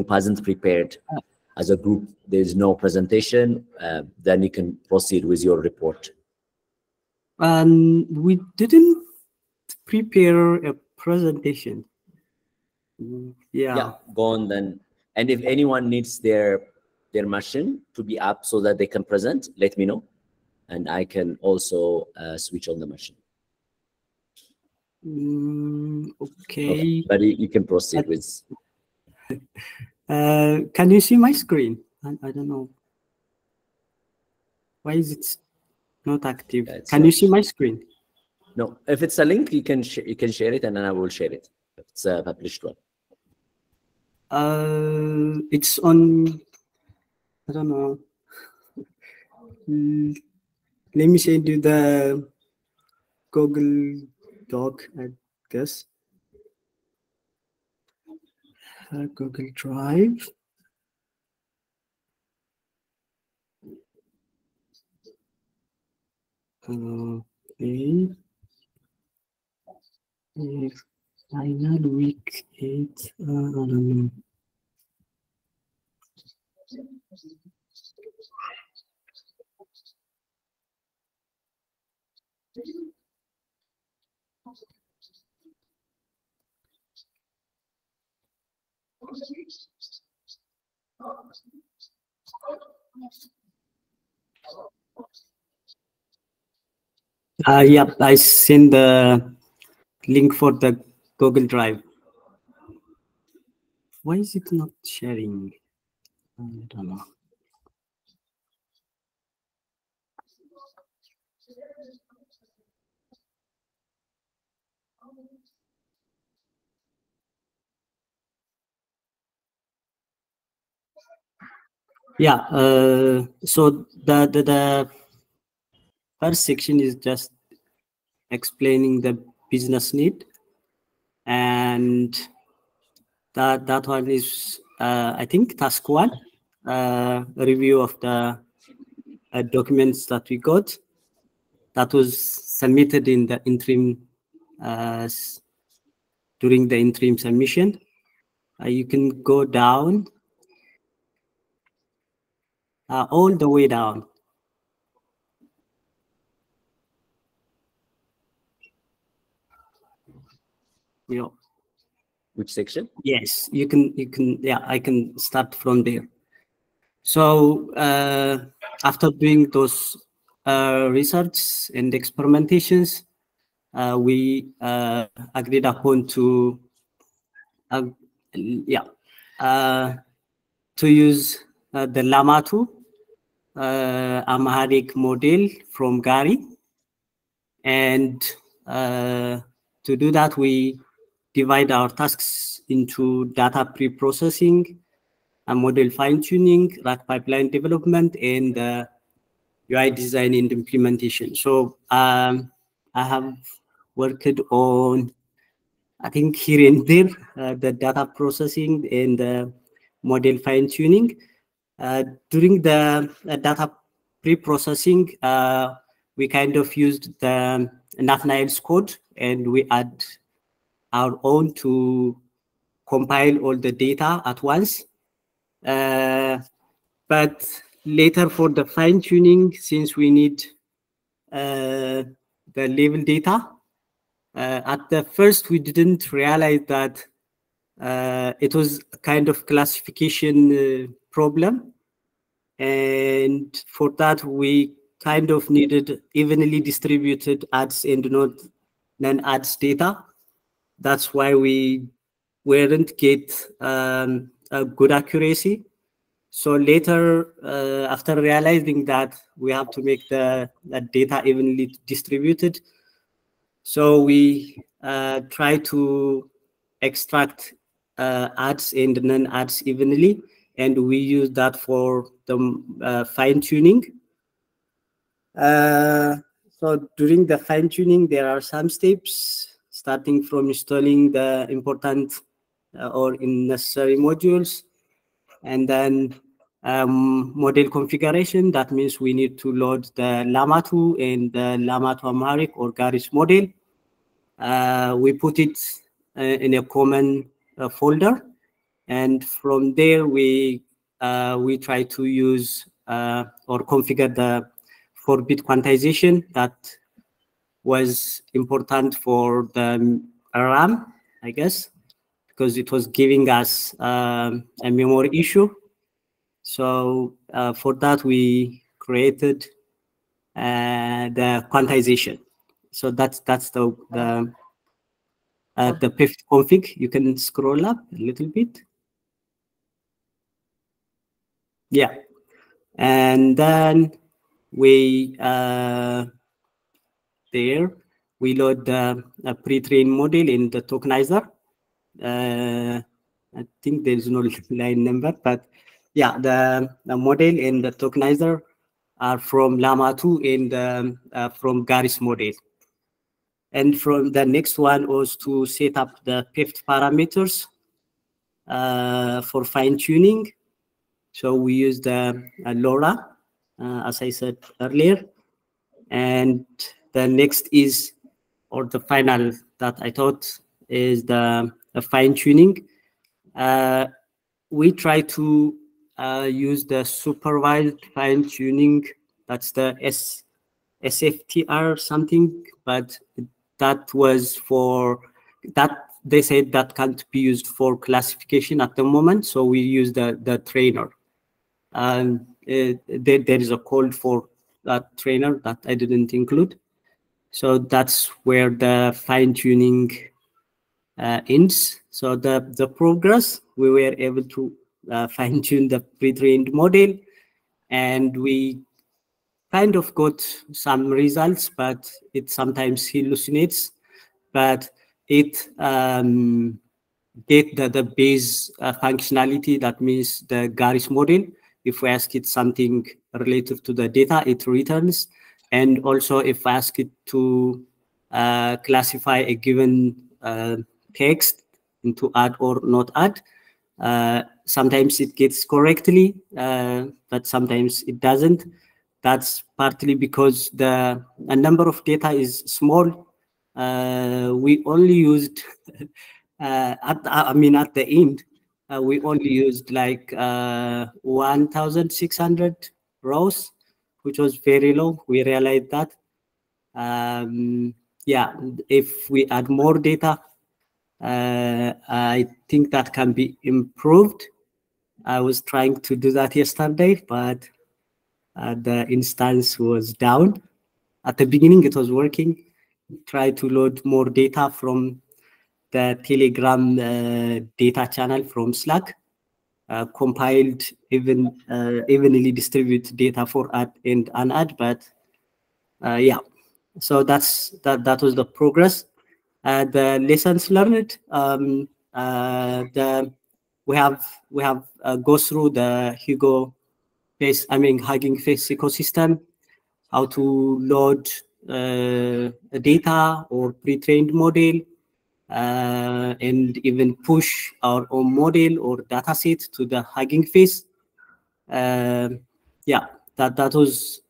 group hasn't prepared as a group, there is no presentation, uh, then you can proceed with your report. Um, we didn't prepare a presentation. Yeah. Yeah, go on then. And if anyone needs their their machine to be up so that they can present, let me know, and I can also uh, switch on the machine. Mm, okay. But you, you can proceed with. Uh, can you see my screen? I, I don't know. Why is it not active? Yeah, can you see my screen? No, if it's a link, you can sh- you can share it, and then I will share it. If it's a published one. Uh, it's on. I don't know. Mm, let me send you the Google Doc, I guess. Uh, Google Drive. Okay. Uh, final week eight. Uh, I don't know. Uh, yeah, I send the link for the Google Drive. Why is it not sharing? I don't know. Yeah, uh, so the, the the first section is just explaining the business need, and that that one is uh, I think task one, uh, review of the uh, documents that we got that was submitted in the interim uh, during the interim submission. Uh, you can go down uh, all the way down. You know, Which section? yes, you can, you can, yeah, I can start from there. So uh, after doing those uh, research and experimentations, uh, we uh, agreed upon to, uh, yeah, uh, to use uh, the Llama 2 uh, Amharic model from Gari. And uh, to do that, we divide our tasks into data pre-processing, and model fine-tuning, RAG pipeline development, and uh, UI design and implementation. So um, I have worked on, I think here and there, uh, the data processing and the model fine-tuning. Uh, during the uh, data pre-processing, uh, we kind of used the NavNiles code and we add our own to compile all the data at once. Uh, but later for the fine tuning, since we need uh, the level data, uh, at the first we didn't realize that uh, it was a kind of classification uh, problem. And for that, we kind of needed evenly distributed ads and not non-ads data. That's why we weren't get um, a good accuracy. So later, uh, after realizing that we have to make the, the data evenly distributed, so we uh, try to extract ads and non-ads evenly, and we use that for the uh, fine tuning. Uh, so during the fine tuning, there are some steps starting from installing the important uh, or necessary modules, and then um, model configuration. That means we need to load the Llama2 and the Llama2 Amharic or Garis model. Uh, we put it uh, in a common uh, folder and from there we uh, we try to use uh, or configure the four bit quantization that was important for the RAM, I guess, because it was giving us um, a memory issue. So uh, for that, we created uh, the quantization. So that's that's the the uh, the PEFT config. You can scroll up a little bit. Yeah, and then we uh, there we load the pre-trained model in the tokenizer. Uh, I think there is no line number, but yeah, the, the model in the tokenizer are from Llama 2 and um, uh, from Garis model. And from the next one was to set up the PEFT parameters uh, for fine tuning. So we use the uh, LoRa, uh, as I said earlier. And the next is, or the final that I thought is the, the fine tuning. Uh, we try to uh, use the supervised fine tuning. That's the S, SFTR something, but that was for that they said that can't be used for classification at the moment. So we use the, the trainer. And uh, there, there is a call for that trainer that I didn't include. So that's where the fine tuning uh, ends. So the, the progress, we were able to uh, fine tune the pre-trained model and we kind of got some results, but it sometimes hallucinates, but it um, get the, the base uh, functionality, that means the Garis model. If we ask it something related to the data, it returns. And also if I ask it to uh, classify a given uh, text into add or not add, uh, sometimes it gets correctly, uh, but sometimes it doesn't. That's partly because the number of data is small. Uh, we only used, uh, at I mean, at the end, uh, we only used like uh, 1,600 rows, which was very low. We realized that. Um, yeah, if we add more data, uh, I think that can be improved. I was trying to do that yesterday, but uh, the instance was down. At the beginning, it was working. Try to load more data from the Telegram uh, data channel from Slack. Uh, compiled even uh, evenly distribute data for add and unadd, but uh, yeah. So that's that. That was the progress. Uh, the lessons learned. Um, the we have we have uh, go through the Hugo face, I mean, Hugging Face ecosystem, how to load uh, data or pre-trained model, uh, and even push our own model or dataset to the Hugging Face. Uh, yeah, that, that was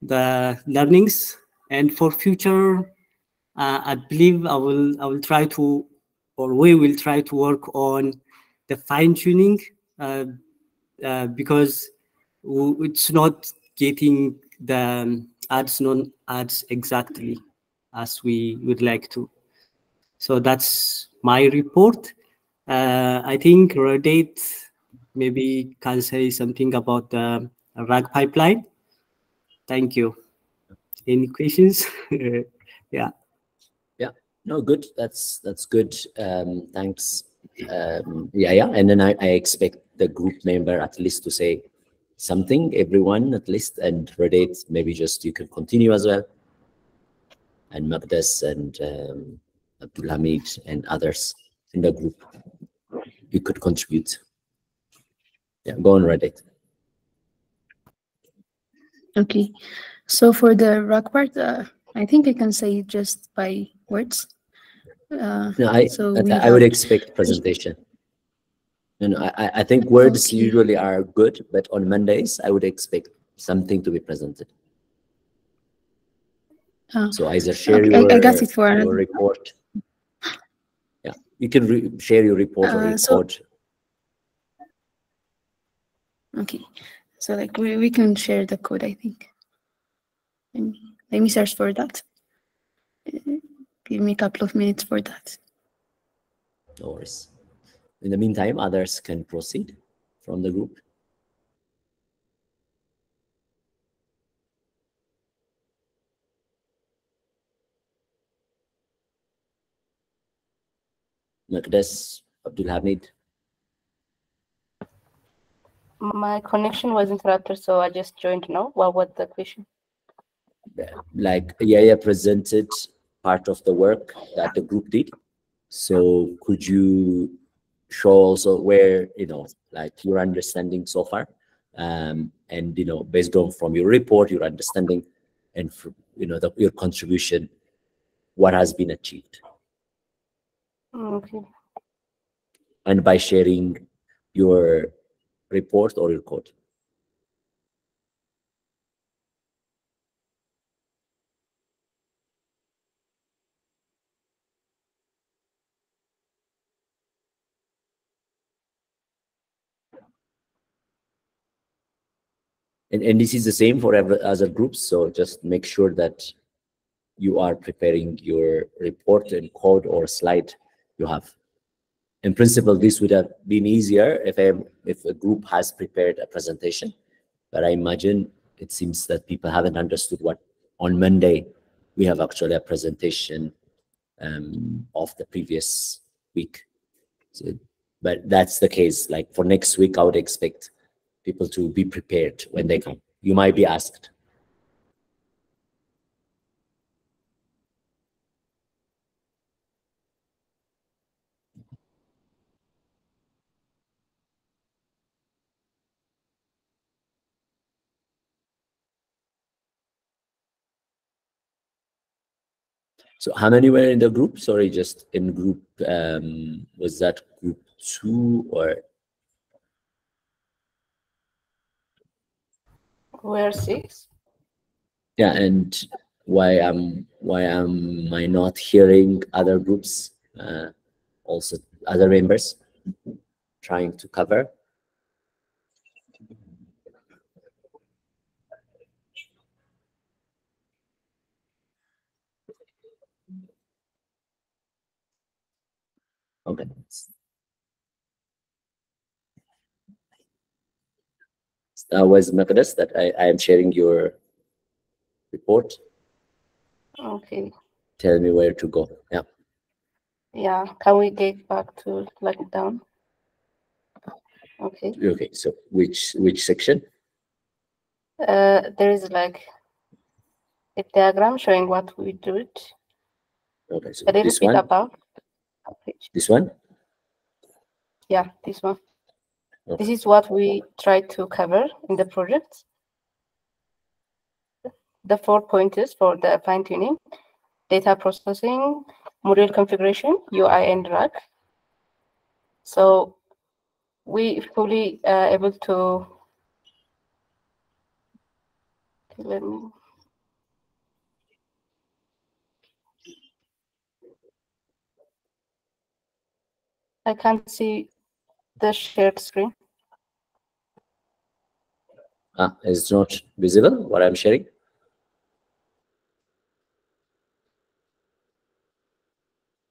the learnings. And for future, uh, I believe I will I will try to, or we will try to work on the fine tuning uh, uh, because it's not getting the ads non ads exactly as we would like to. So that's my report. Uh, I think Rodate maybe can say something about the RAG pipeline. Thank you. Any questions? yeah. Yeah. No, good. That's that's good. Um, thanks. Um, yeah, yeah. And then I, I expect the group member at least to say something, everyone at least, and Rodate, maybe just you can continue as well. And Maqdas and um, Abdul Hamid and others in the group, you could contribute. Yeah, go on Rodate. Okay, so for the RAG part, uh, I think I can say just by words. Uh, no, I, so I, I would expect presentation. You know, I, I think words okay. usually are good, but on Mondays, I would expect something to be presented. Oh. So either share okay, your, I, got it for your report. Yeah, you can share your report uh, or report. So Okay, so like we, we can share the code, I think. Let me, let me search for that. Uh, Give me a couple of minutes for that. No worries. In the meantime, others can proceed from the group. Maqdas, Abdul Hamid. My connection was interrupted, so I just joined now. What was the question? like Yaya presented part of the work that the group did. So could you show also where, you know, like your understanding so far? Um, and, you know, based on from your report, your understanding and, you know, the, your contribution, what has been achieved? Okay. And by sharing your report or your code. And, and this is the same for every other groups. So just make sure that you are preparing your report and code or slide you have. In principle, this would have been easier if a, if a group has prepared a presentation. But I imagine it seems that people haven't understood what on Monday we have actually a presentation um, of the previous week. So, but that's the case. Like for next week, I would expect people to be prepared when they come. You might be asked. So how many were in the group? Sorry, just in group, um, was that group two or We're six. Yeah, and why am why am I not hearing other groups, uh, also other members trying to cover? Okay. That was Maqdas that I, I am sharing your report. Okay. Tell me where to go. Yeah. Yeah. Can we get back to lockdown? Okay. Okay. So which which section? Uh, there is like a diagram showing what we did. Okay. So A little this bit one. above. This one. Yeah, this one. This is what we try to cover in the project. The four pointers for the fine tuning, data processing, module configuration, UI and RAG. So we fully uh, able to let me I can't see the shared screen. Ah, it's not visible what I'm sharing.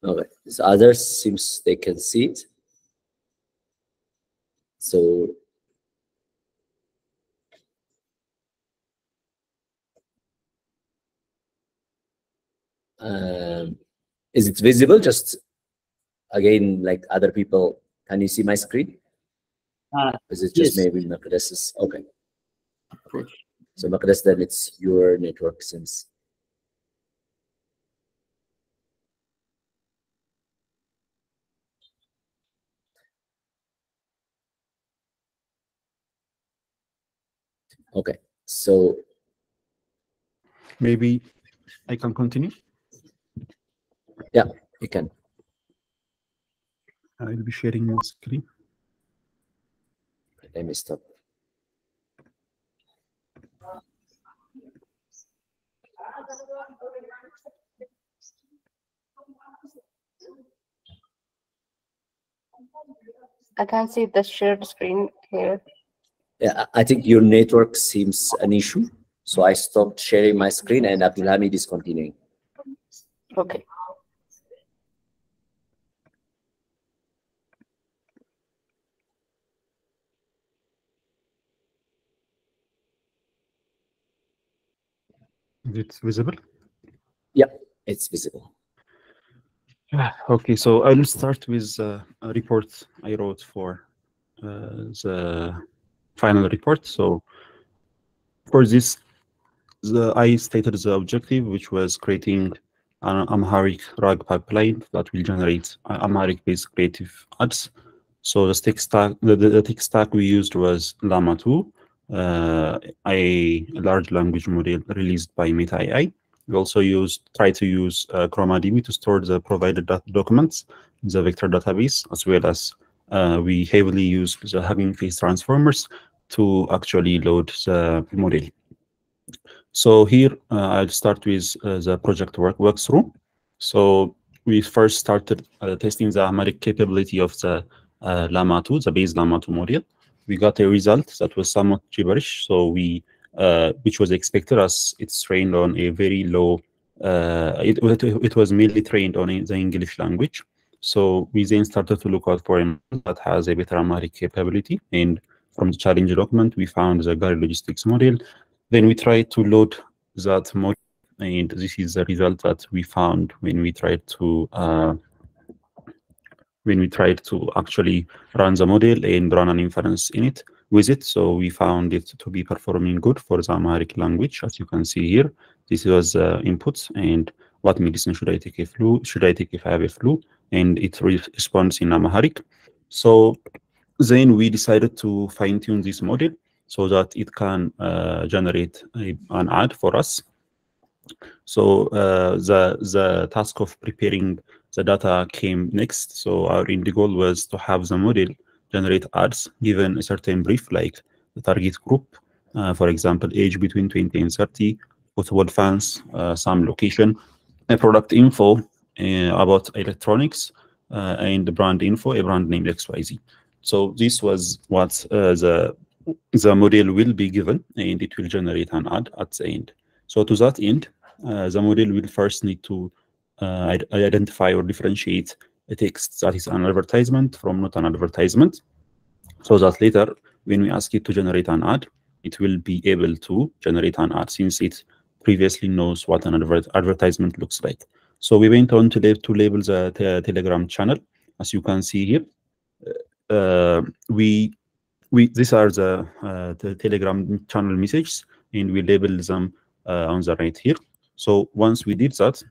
Okay, so others seems they can see it. So um, is it visible? Just again, like other people, can you see my screen? Uh, Is it just yes. maybe Maqdas's? Okay. Okay. So Maqdas, then it's your network since. Okay, so Maybe I can continue. Yeah, you can. I'll be sharing my screen. Let me stop. I can't see the shared screen here. Yeah, I I think your network seems an issue. So I stopped sharing my screen and Abdulhamid is continuing. Okay. Is it visible? Yeah, it's visible. Okay, so I'll start with uh, a report I wrote for uh, the final report. So for this, the, I stated the objective, which was creating an Amharic RAG pipeline that will generate uh, Amharic-based creative ads. So the tech stack, the, the, the tech stack we used was Llama 2, uh, a large language model released by Meta AI. We also use try to use uh, ChromaDB to store the provided documents in the vector database, as well as uh, we heavily use the Hugging Face transformers to actually load the model. So here uh, I'll start with uh, the project work walkthrough. So we first started uh, testing the Amharic capability of the uh, Llama 2, the base Llama 2 model. We got a result that was somewhat gibberish, so we uh, which was expected as it's trained on a very low, uh, it, it, was mainly trained on the English language. So we then started to look out for a model that has a better Amharic capability. And from the challenge document, we found the Gary Logistics model. Then we tried to load that model, and this is the result that we found when we tried to uh, when we tried to actually run the model and run an inference in it with it. So we found it to be performing good for the Amharic language, as you can see here. This was uh, inputs and what medicine should I take a flu? Should I take if I have a flu? And it re- responds in Amharic. So then we decided to fine tune this model so that it can uh, generate a, an ad for us. So uh, the the task of preparing the data came next. So our end goal was to have the model generate ads given a certain brief like the target group, uh, for example, age between 20 and 30, football fans, uh, some location, a product info uh, about electronics, uh, and the brand info, a brand named XYZ. So this was what uh, the the model will be given, and it will generate an ad at the end. So to that end, the model will first need to identify or differentiate text that is an advertisement from not an advertisement, so that later when we ask it to generate an ad, it will be able to generate an ad since it previously knows what an advert advertisement looks like. So we went on to, to label the te- Telegram channel, as you can see here. Uh, we we these are the, uh, the Telegram channel messages, and we label them uh, on the right here. So once we did that,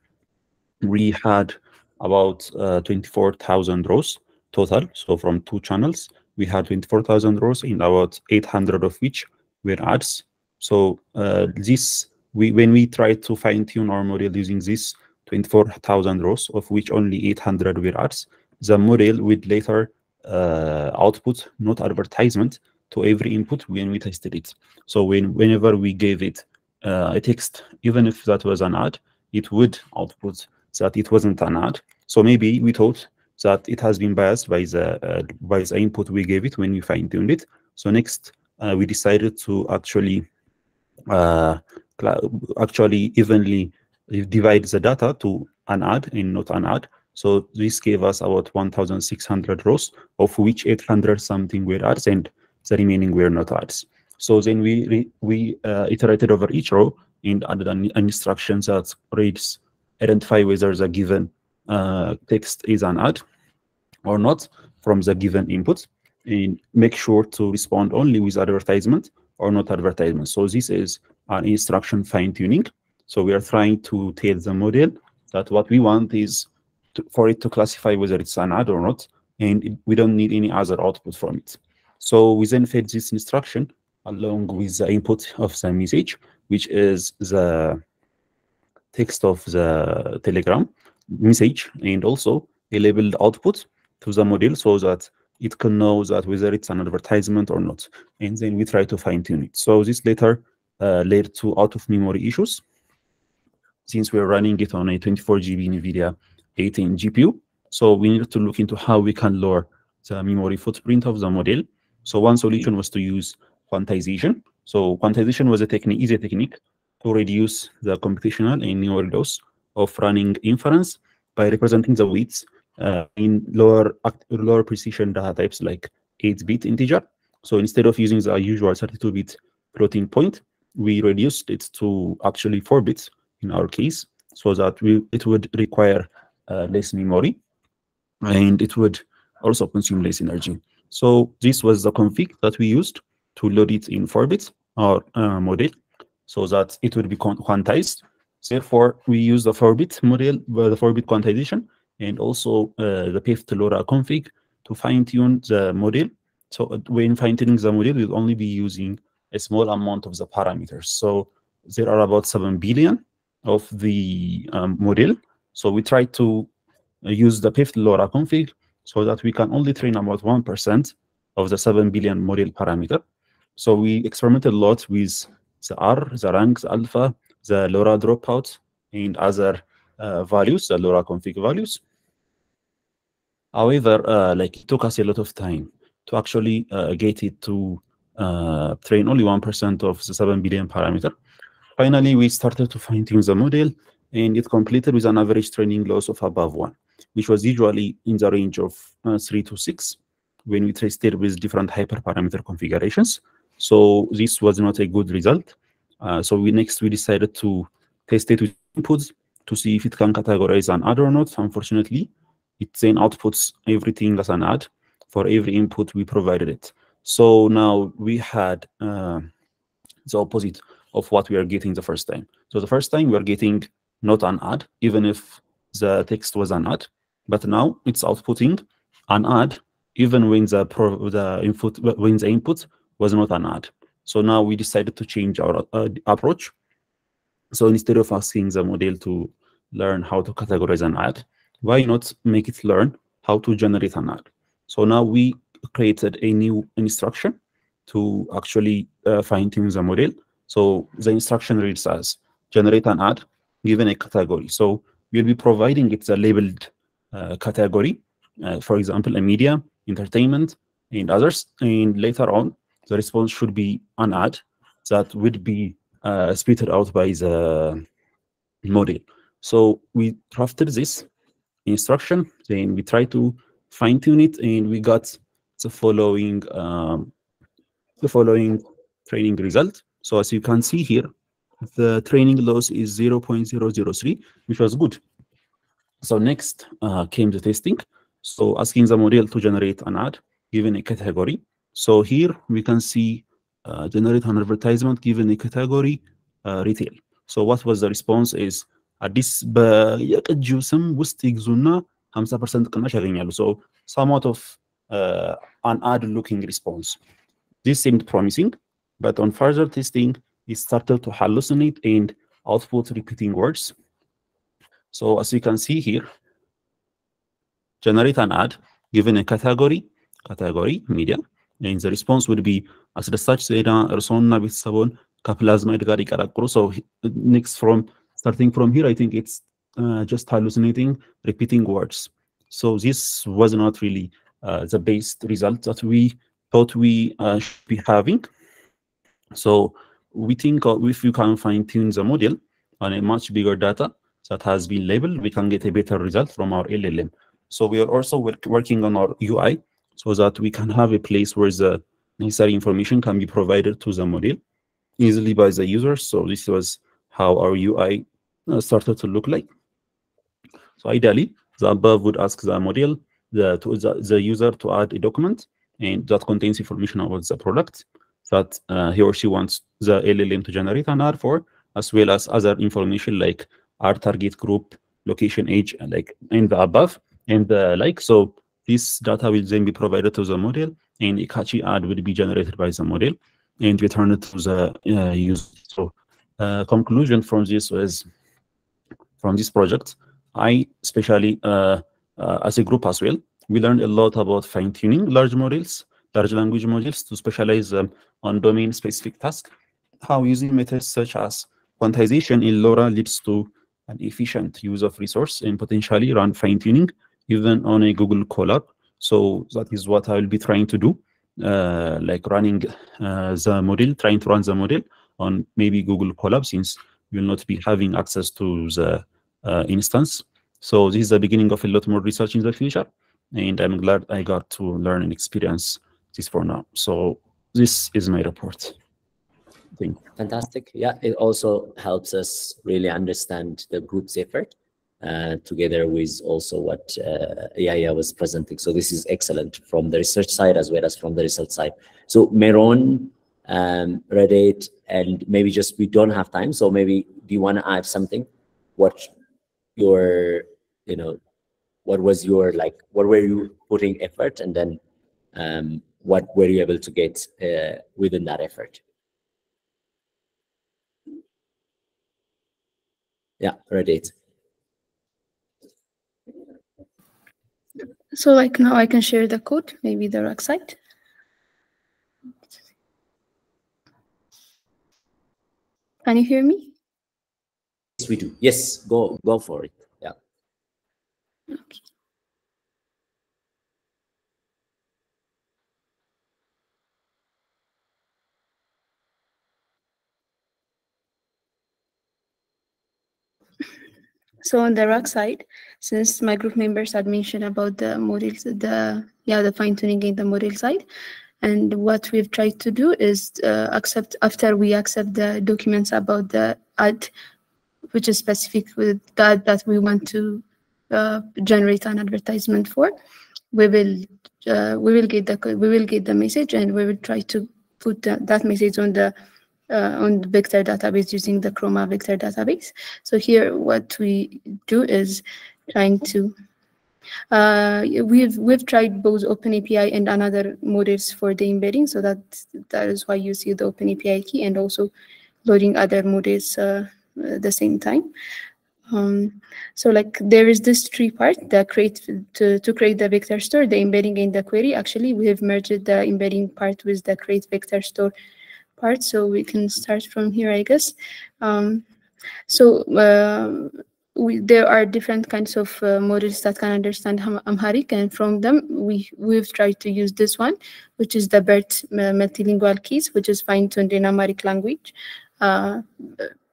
we had about uh, 24,000 rows total. So from two channels, we had 24,000 rows, in about 800 of which were ads. So uh, this, we when we tried to fine tune our model using this 24,000 rows, of which only 800 were ads, the model would later uh, output not advertisement to every input when we tested it. So when whenever we gave it uh, a text, even if that was an ad, it would output that it wasn't an ad. So maybe we thought that it has been biased by the uh, by the input we gave it when we fine tuned it. So next, uh, we decided to actually uh, actually evenly divide the data to an ad and not an ad. So this gave us about 1,600 rows, of which 800 something were ads and the remaining were not ads. So then we we uh, iterated over each row and added an instruction that reads identify whether the given uh, text is an ad or not from the given input and make sure to respond only with advertisement or not advertisement. So this is an instruction fine tuning. So we are trying to tell the model that what we want is to, for it to classify whether it's an ad or not, and it- we don't need any other output from it. So we then fed this instruction along with the input of the message, which is the text of the Telegram message, and also a labeled output to the model so that it can know that whether it's an advertisement or not. And then we try to fine tune it. So this later uh, led to out of memory issues since we're running it on a 24 GB NVIDIA A10 GPU. So we needed to look into how we can lower the memory footprint of the model. So one solution was to use quantization. So quantization was a technique, is a technique to reduce the computational and numeric loss of running inference by representing the weights uh, in lower lower precision data types like 8-bit integer. So instead of using the usual 32-bit floating point, we reduced it to actually 4 bits in our case, so that we it would require uh, less memory and it would also consume less energy. So this was the config that we used to load it in 4 bits, our uh, model, so that it would be quantized. Therefore, we use the 4-bit model, uh, the 4-bit quantization, and also uh, the PEFT LoRa config to fine-tune the model. So uh, when fine-tuning the model, we'll only be using a small amount of the parameters. So there are about 7 billion of the um, model. So we try to uh, use the PEFT LoRa config so that we can only train about 1% of the 7 billion model parameter. So we experimented a lot with the R, the rank, the alpha, the LoRa dropout, and other uh, values, the LoRa config values. However, uh, like it took us a lot of time to actually uh, get it to uh, train only 1% of the 7 billion parameter. Finally, we started to fine tune the model and it completed with an average training loss of above one which was usually in the range of uh, 3 to 6 when we tested with different hyperparameter configurations. So this was not a good result. Uh, so we next we decided to test it with inputs to see if it can categorize an ad or not. Unfortunately, it then outputs everything as an ad for every input we provided it. So now we had uh, the opposite of what we are getting the first time. So the first time we are getting not an ad, even if the text was an ad, but now it's outputting an ad even when the the input when the input was not an ad. So now we decided to change our uh, approach. So instead of asking the model to learn how to categorize an ad, why not make it learn how to generate an ad? So now we created a new instruction to actually uh, fine tune the model. So the instruction reads as generate an ad given a category. So we'll be providing it a labeled uh, category, uh, for example, a media, entertainment, and others. And later on, the response should be an ad that would be uh, spitted out by the model. So we drafted this instruction, then we try to fine tune it, and we got the following um, the following training result. So as you can see here, the training loss is 0.003, which was good. So next uh, came the testing. So asking the model to generate an ad given a category. So here we can see uh, generate an advertisement given a category uh, retail. So what was the response is አዲስ በየቅጂው ስም ውስጥ ይግዙና 50% ቅናሽ ያገኛሉ። So somewhat of uh, an ad looking response. This seemed promising, but on further testing, it started to hallucinate and output repeating words. So as you can see here, generate an ad given a category, category media, and the response would be አስደሳች ዜና እርስዎንና ቤተሰቦን ከፕላዝማይድ ጋር ይቀላቅሉ። So next from starting from here, I think it's uh, just hallucinating, repeating words. So this was not really uh, the best result that we thought we uh, should be having. So we think if you can fine tune the model on a much bigger data that has been labeled, we can get a better result from our LLM. So we are also work working on our UI so that we can have a place where the necessary information can be provided to the model easily by the user. So this was how our UI uh, started to look like. So ideally, the above would ask the model, the, the, the user to add a document and that contains information about the product that uh, he or she wants the LLM to generate an ad for, as well as other information like our target group, location, age, and like and the above and the like. So this data will then be provided to the model, and a catchy ad will be generated by the model and returned to the uh, user. So uh, conclusion from this was from this project, I especially uh, uh, as a group as well, we learned a lot about fine-tuning large models, large language models to specialize um, on domain-specific tasks, how using methods such as quantization in LoRa leads to an efficient use of resource and potentially run fine-tuning even on a Google Colab. So that is what I will be trying to do uh, like running uh, the model, trying to run the model on maybe Google Colab since you will not be having access to the uh, instance. So this is the beginning of a lot more research in the future. And I'm glad I got to learn and experience this for now. So this is my report. Thank you. Fantastic. Yeah, it also helps us really understand the group's effort uh, together with also what uh, Yaya was presenting. So this is excellent from the research side as well as from the result side. So Meron, um, Reddit, and maybe just we don't have time. So maybe do you want to add something? What your, you know, what was your like, what were you putting effort and then um, what were you able to get uh, within that effort? Yeah, Reddit. So like now I can share the code, maybe the RAG site. Can you hear me? Yes, we do. Yes, go go for it. Yeah. Okay. So on the RAG side, since my group members had mentioned about the models, the yeah, the fine tuning in the model side, and what we've tried to do is uh, accept after we accept the documents about the ad, which is specific with that that we want to uh, generate an advertisement for, we will uh, we will get the we will get the message and we will try to put that message on the uh, on the vector database using the Chroma vector database. So here, what we do is trying to uh, we've we've tried both OpenAPI and another models for the embedding, so that that is why you see the OpenAPI key and also loading other models uh, at the same time. Um, so like there is this three part, that create to, to create the vector store, the embedding in the query. Actually, we have merged the embedding part with the create vector store part. So we can start from here, I guess. Um, so uh, we, there are different kinds of uh, models that can understand Amharic, and from them we we've tried to use this one, which is the BERT uh, multilingual keys, which is fine-tuned in Amharic language. Uh,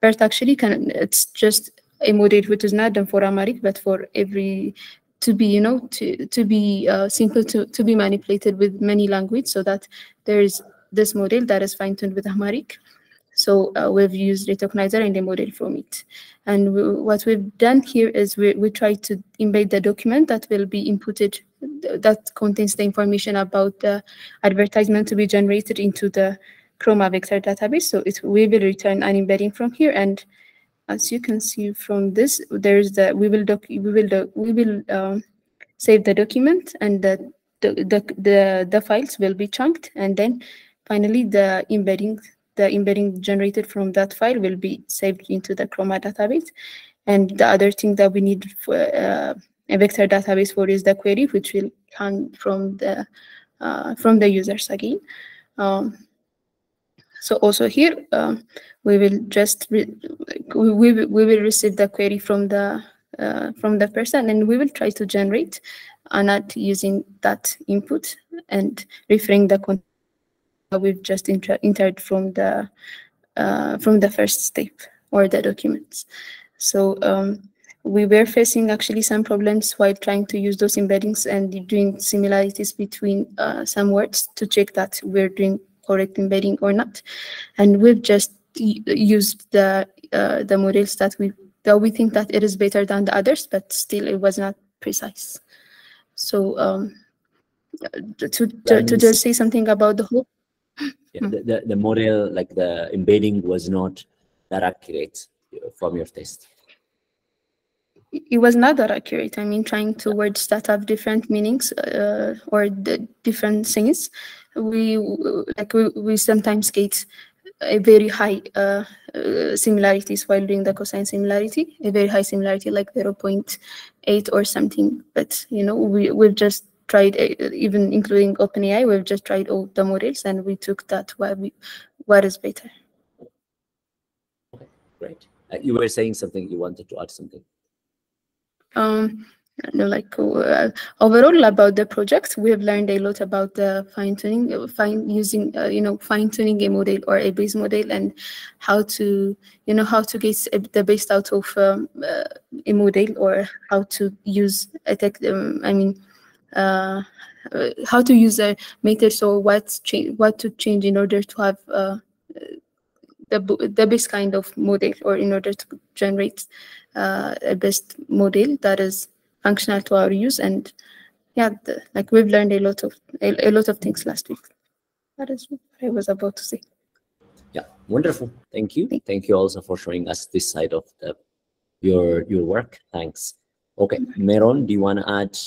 BERT actually can it's just a model which is not done for Amharic, but for every to be you know to to be uh, simple to to be manipulated with many language, so that there is this model that is fine-tuned with Amharic. So uh, we've used Retoknizer and a model from it. And we, what we've done here is we, we try to embed the document that will be inputted, that contains the information about the advertisement to be generated into the Chroma vector database. So it, we will return an embedding from here. And as you can see from this, there's the, we will, doc, we will, doc, we will um, save the document and the, the, the, the, the files will be chunked and then Finally, the embedding the embedding generated from that file will be saved into the Chroma database. And the other thing that we need for uh, a vector database for is the query, which will come from the uh, from the users again. Um, so also here, um, we will just we, we will receive the query from the uh, from the person, and we will try to generate an ad using that input and referring the content we've just entered from the uh, from the first step or the documents. So um, we were facing actually some problems while trying to use those embeddings and doing similarities between uh, some words to check that we're doing correct embedding or not. And we've just used the uh, the models that we that we think that it is better than the others, but still it was not precise. So um, to, to, to just say something about the whole yeah, hmm. the, the, the model, like the embedding was not that accurate from your test. It was not that accurate. I mean, trying to words that have different meanings uh, or the different things, we like we, we sometimes get a very high uh, uh, similarities while doing the cosine similarity, a very high similarity like 0 0.8 or something. But you know, we we've just tried uh, even including OpenAI, we've just tried all the models and we took that what we what is better. Okay, great. Uh, you were saying something. You wanted to add something. Um, you know, like uh, overall about the project, we have learned a lot about the fine tuning, fine using, uh, you know, fine tuning a model or a base model and how to, you know, how to get the best out of um, uh, a model or how to use a tech, um, I mean, uh, uh, how to use a methods or what change, what to change in order to have the, the best kind of model or in order to generate a best model that is functional to our use. And yeah the, like we've learned a lot of a, a, lot of things last week. That is what i was about to say. Yeah wonderful. Thank you. Thank you. Also for showing us this side of the your your work. Thanks. Okay meron do you want to add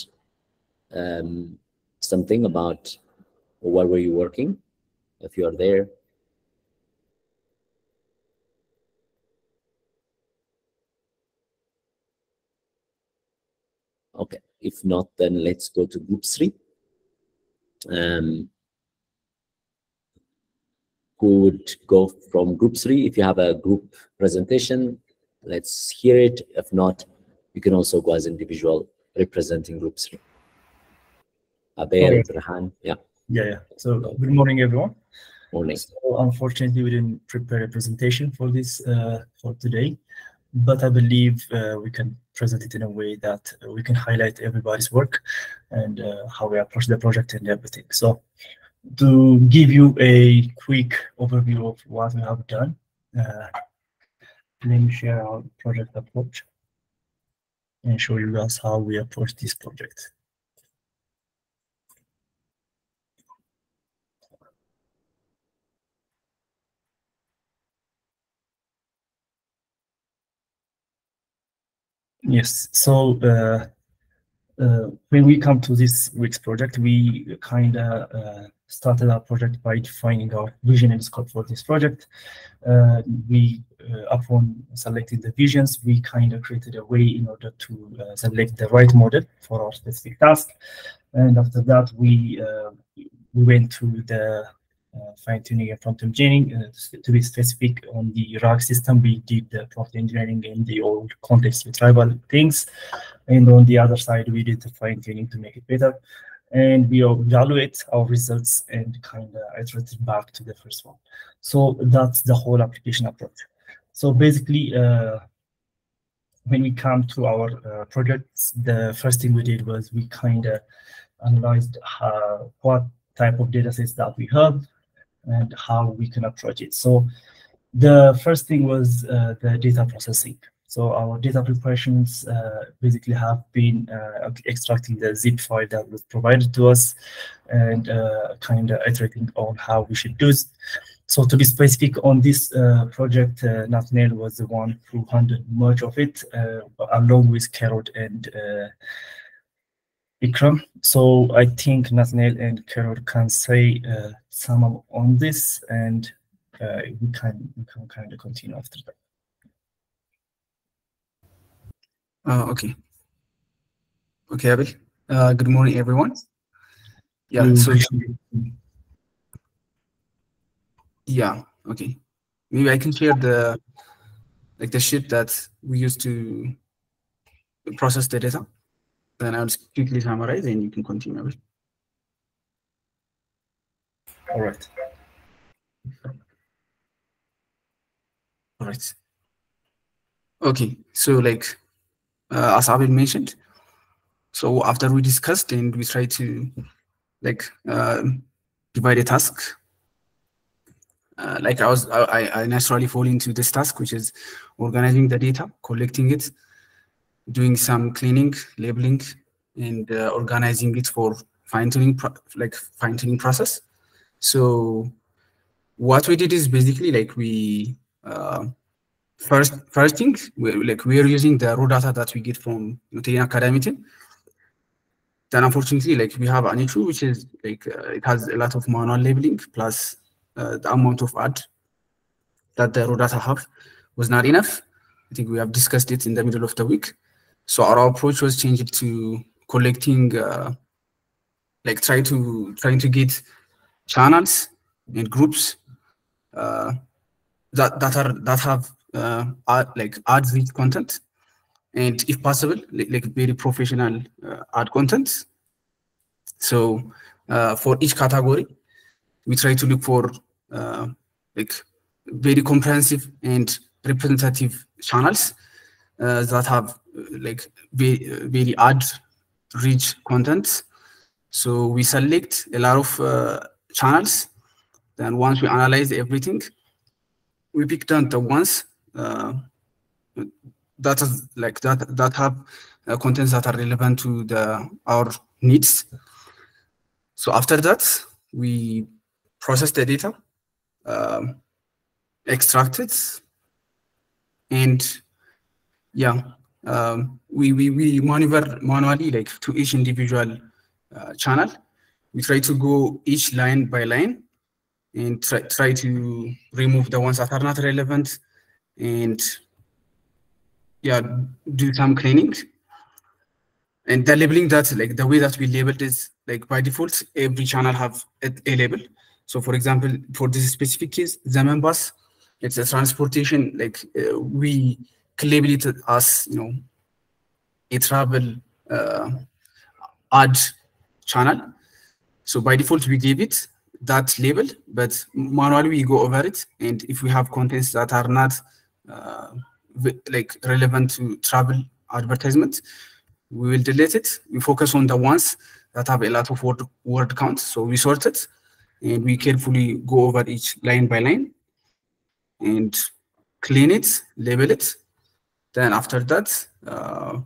um, something about what were you working if you are there Okay, if not, then let's go to group three. Um, who would go from group three? If you have a group presentation, let's hear it. If not, you can also go as individual representing group three. Abel. Rehan, yeah, Yeah, yeah. So good morning, everyone. morning. So unfortunately, we didn't prepare a presentation for this uh, for today, but I believe uh, we can present it in a way that we can highlight everybody's work and uh, how we approach the project and everything. So to give you a quick overview of what we have done, uh, let me share our project approach and show you guys how we approach this project. Yes. So uh, uh, when we come to this week's project, we kind of uh, started our project by defining our vision and scope for this project. Uh, we, uh, upon selecting the visions, we kind of created a way in order to uh, select the right model for our specific task. And after that, we we went to the uh, fine tuning and prompt engineering. Uh, to be specific on the RAG system, we did the prompt engineering in the old context retrieval things. And on the other side, we did the fine tuning to make it better. And we evaluate our results and kind of iterate it back to the first one. So that's the whole application approach. So basically, uh, when we come to our uh, projects, the first thing we did was we kind of analyzed how, what type of data sets that we have and how we can approach it. So the first thing was uh, the data processing. So our data preparations uh, basically have been uh, extracting the zip file that was provided to us and uh, kind of iterating on how we should do it. So to be specific on this uh, project, uh, Nathaniel was the one who handled much of it, uh, along with Carol and uh, Ikram. So I think Nathaniel and Carol can say uh, some on this, and uh, we can we can kind of continue after that. Uh, okay. Okay, Abel. Uh, good morning, everyone. Yeah, so yeah, okay. Maybe I can share the like the sheet that we use to process the data. Then I'll just quickly summarize and you can continue. All right. All right. Okay, so like uh, as Abel mentioned, so after we discussed and we try to like uh, divide a task, uh, like I was, I, I naturally fall into this task, which is organizing the data, collecting it, doing some cleaning, labeling, and uh, organizing it for fine tuning, like fine tuning process. So what we did is basically like we uh, first first thing we like we are using the raw data that we get from Notarian Academy team. Then unfortunately, like we have an issue which is like uh, it has a lot of manual labeling plus uh, the amount of ad that the raw data have was not enough. I think we have discussed it in the middle of the week. So our approach was changed to collecting, uh, like try to trying to get channels and groups uh, that that are that have uh, ad, like ad rich content and if possible, like, like very professional uh, ad content. So uh, for each category, we try to look for uh, like very comprehensive and representative channels uh, that have like very, very ad rich content. So we select a lot of uh, channels. Then once we analyze everything, we pick down the ones uh, that is like that that have uh, contents that are relevant to the our needs. So after that, we process the data, um, extract it, and yeah, um, we, we we maneuver manually like to each individual uh, channel. We try to go each line by line and try, try to remove the ones that are not relevant and yeah, do some cleaning. And the labeling that like the way that we labeled is like by default, every channel have a, a label. So for example, for this specific case, Zaman bus, it's a transportation, like uh, we label it as, you know, a travel uh, ad channel. So by default, we give it that label, but manually we go over it. And if we have contents that are not uh, like relevant to travel advertisement, we will delete it. We focus on the ones that have a lot of word, word counts. So we sort it and we carefully go over each line by line and clean it, label it. Then after that, uh,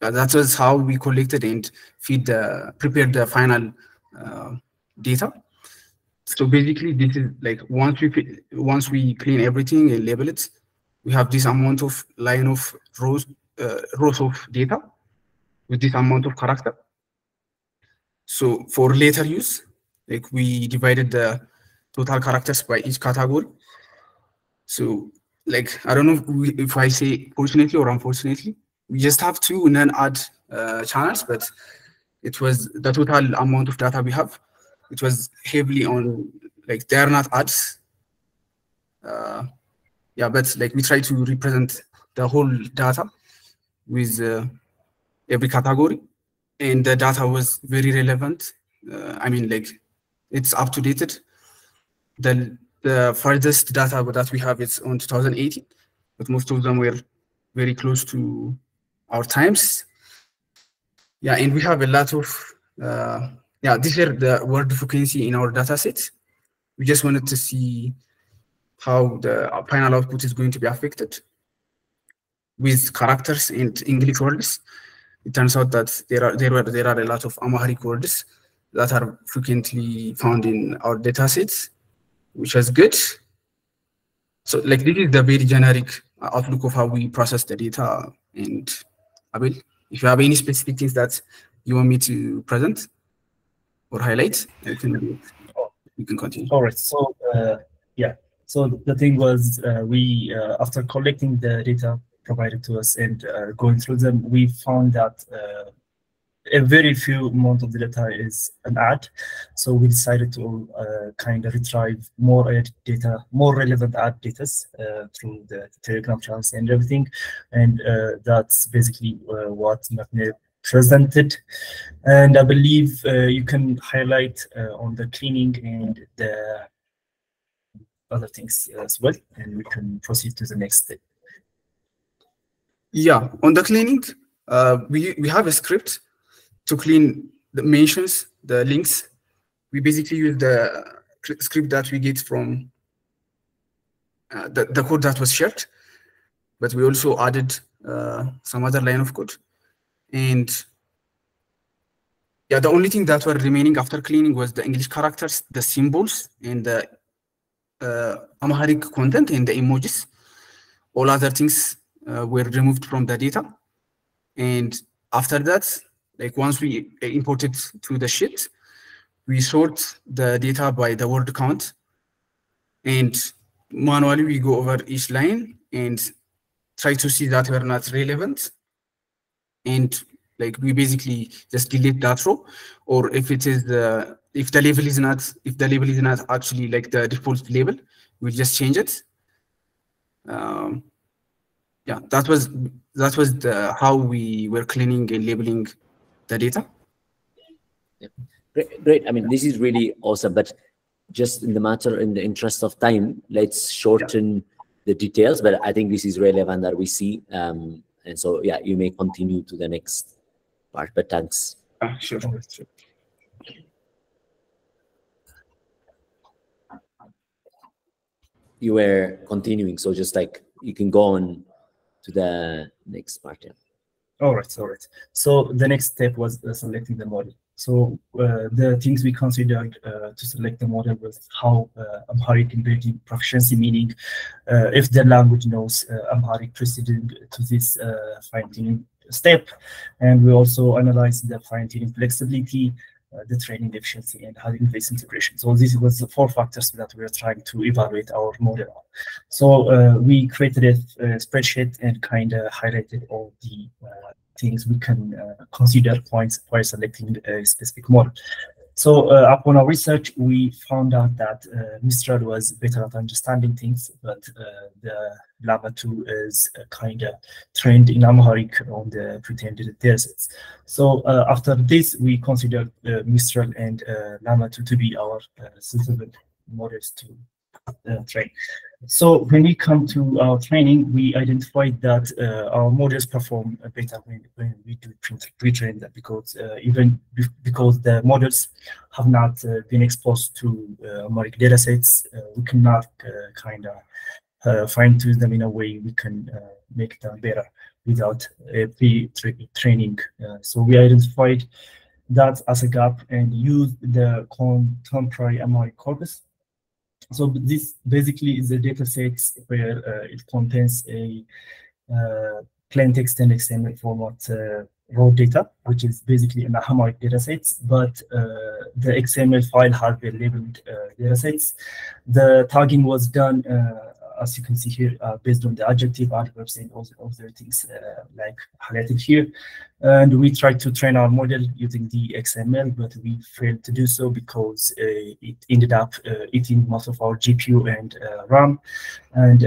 that was how we collected and feed the prepare the final uh, data. So basically, this is like once we once we clean everything and label it, we have this amount of line of rows uh, rows of data with this amount of character. So for later use, like we divided the total characters by each category. So like I don't know if, if I say fortunately or unfortunately, we just have two non-ad uh, channels, but it was the total amount of data we have. It was heavily on like they are not ads. Uh, yeah, but like we try to represent the whole data with uh, every category, and the data was very relevant. Uh, I mean, like it's up to date. The the farthest data that we have is on 2018, but most of them were very close to our times. Yeah, and we have a lot of uh, yeah. These are the word frequency in our data set. We just wanted to see how the final output is going to be affected with characters and English words. It turns out that there are there were there are a lot of Amharic words that are frequently found in our data sets, which is good. So like this is the very generic outlook of how we process the data. And Abel, if you have any specific things that you want me to present or highlight, you can, you can continue. All right. So uh, yeah. So the thing was, uh, we uh, after collecting the data provided to us and uh, going through them, we found that uh, a very few amount of the data is an ad. So we decided to uh, kind of retrieve more ad data, more relevant ad data uh, through the Telegram channels and everything. And that's basically what Mapne presented. And I believe you can highlight on the cleaning and the other things as well, and we can proceed to the next step. Yeah, on the cleaning, uh, we, we have a script to clean the mentions, the links. We basically use the script that we get from uh, the, the code that was shared, but we also added uh, some other line of code. And yeah, the only thing that were remaining after cleaning was the English characters, the symbols, and the uh, Amharic content and the emojis. All other things uh, were removed from the data. And after that, like once we import it to the sheet, we sort the data by the word count. And manually we go over each line and try to see that we're not relevant. And like we basically just delete that row, or if it is the if the label is not if the label is not actually like the default label, we just change it. Um, yeah, that was that was the, how we were cleaning and labeling the data. Great, great. I mean, this is really awesome, but just in the matter, in the interest of time, let's shorten the details, but I think this is relevant that we see. Um, and so, yeah, you may continue to the next part, but thanks. Ah, sure. sure. You were continuing, so just like you can go on to the next part. Yeah. All right, all right. So the next step was uh, selecting the model. So uh, the things we considered uh, to select the model was how uh, Amharic embedding proficiency, meaning uh, if the language knows uh, Amharic preceding to this fine-tuning step. And we also analyzed the fine-tuning flexibility, Uh, the training efficiency, and Hugging Face integration. So this was the four factors that we are trying to evaluate our model on. So uh, we created a, a spreadsheet and kind of highlighted all the uh, things we can uh, consider points while selecting a specific model. So uh, upon our research, we found out that uh, Mistral was better at understanding things, but uh, the Llama 2 is uh, kind of trained in Amharic on the pretended datasets. So uh, after this, we considered Mistral and Llama 2 to be our suitable models to train. So when we come to our training, we identified that uh, our models perform better when, when we do pre-train them because uh, even because the models have not uh, been exposed to uh, Amharic datasets, uh, we cannot uh, kind of uh, fine tune them in a way we can make them better without pre-training. so we identified that as a gap and used the contemporary Amharic corpus so this basically is a data set where uh, it contains a uh, plain text and XML format uh, raw data, which is basically an Amharic data sets, but uh, the XML file has been labeled uh, data sets. The tagging was done uh, as you can see here, uh, based on the adjective, adverbs, and all the other things uh, like highlighted here. And we tried to train our model using the XML, but we failed to do so because uh, it ended up uh, eating most of our GPU and uh, RAM. And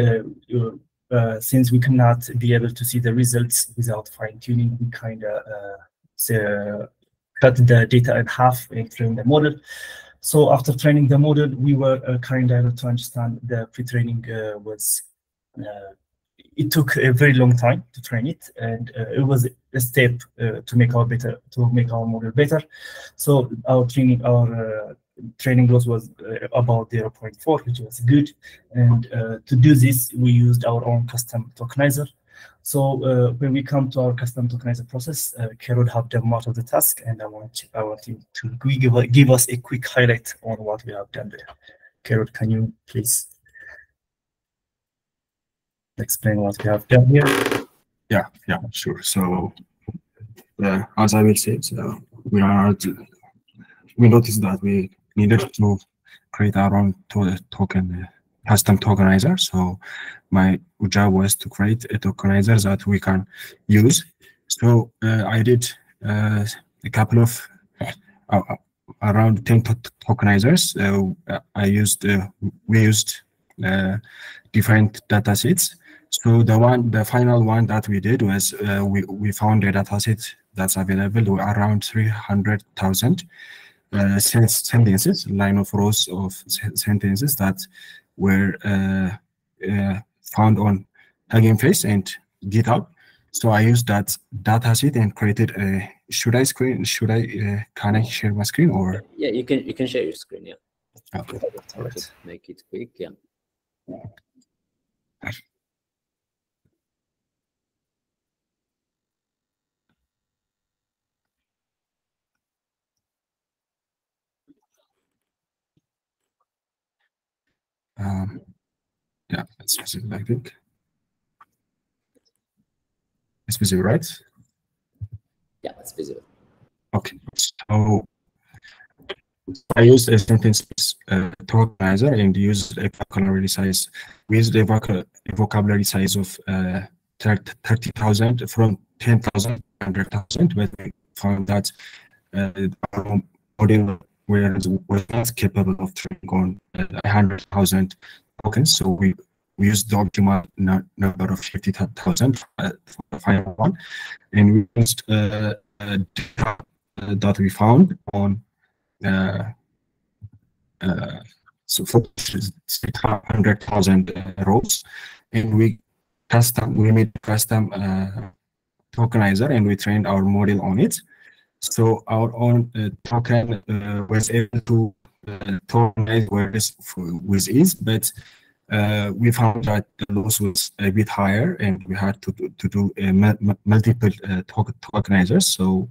uh, since we cannot be able to see the results without fine tuning, we kind of cut the data in half and train the model. So after training the model, we were uh, kind of to understand the pre-training uh, was, uh, it took a very long time to train it, and uh, it was a step uh, to make our better, to make our model better. So our training, our uh, training loss was about 0.4, which was good. And to do this, we used our own custom tokenizer so uh, when we come to our custom tokenizer process, uh, Carol have done most of the task, and I want I want him to give, give us a quick highlight on what we have done there. Carol, can you please explain what we have done here? Yeah, yeah, sure. So uh, as I will say, so we are we noticed that we needed to create our own to token uh, custom tokenizer. So my job was to create a tokenizer that we can use. So uh, I did uh, a couple of uh, uh around 10 tokenizers. I used uh, we used uh, different data sets. So the one, the final one that we did was we we found a data set that's available around 300,000 uh, sentences, line of rows of sentences that were uh, uh, found on Hugging Face and GitHub. So I used that data set and created a. Should I screen? Should I? Uh, can I share my screen or? Yeah, you can. You can share your screen. Yeah. Okay. All right. Make it quick. Yeah. Um, yeah, visible, I think. It's visible, right? Yeah, it's visible. Okay, so I used a sentence uh, tokenizer and used a vocabulary size. We used a, voc a vocabulary size of uh, 30,000 from 10,000 to 100,000, but we found that uh, model was not capable of training on uh, 100,000 tokens. So we we used the optimal number of 50,000 uh, for the final one, and we used uh, uh, data that we found on uh, uh, so for 600,000 uh, rows, and we custom we made custom uh, tokenizer and we trained our model on it. So our own uh, token uh, was able to uh, tokenize where this with ease, but uh, we found that the loss was a bit higher and we had to, to, to do multiple tokenizers. So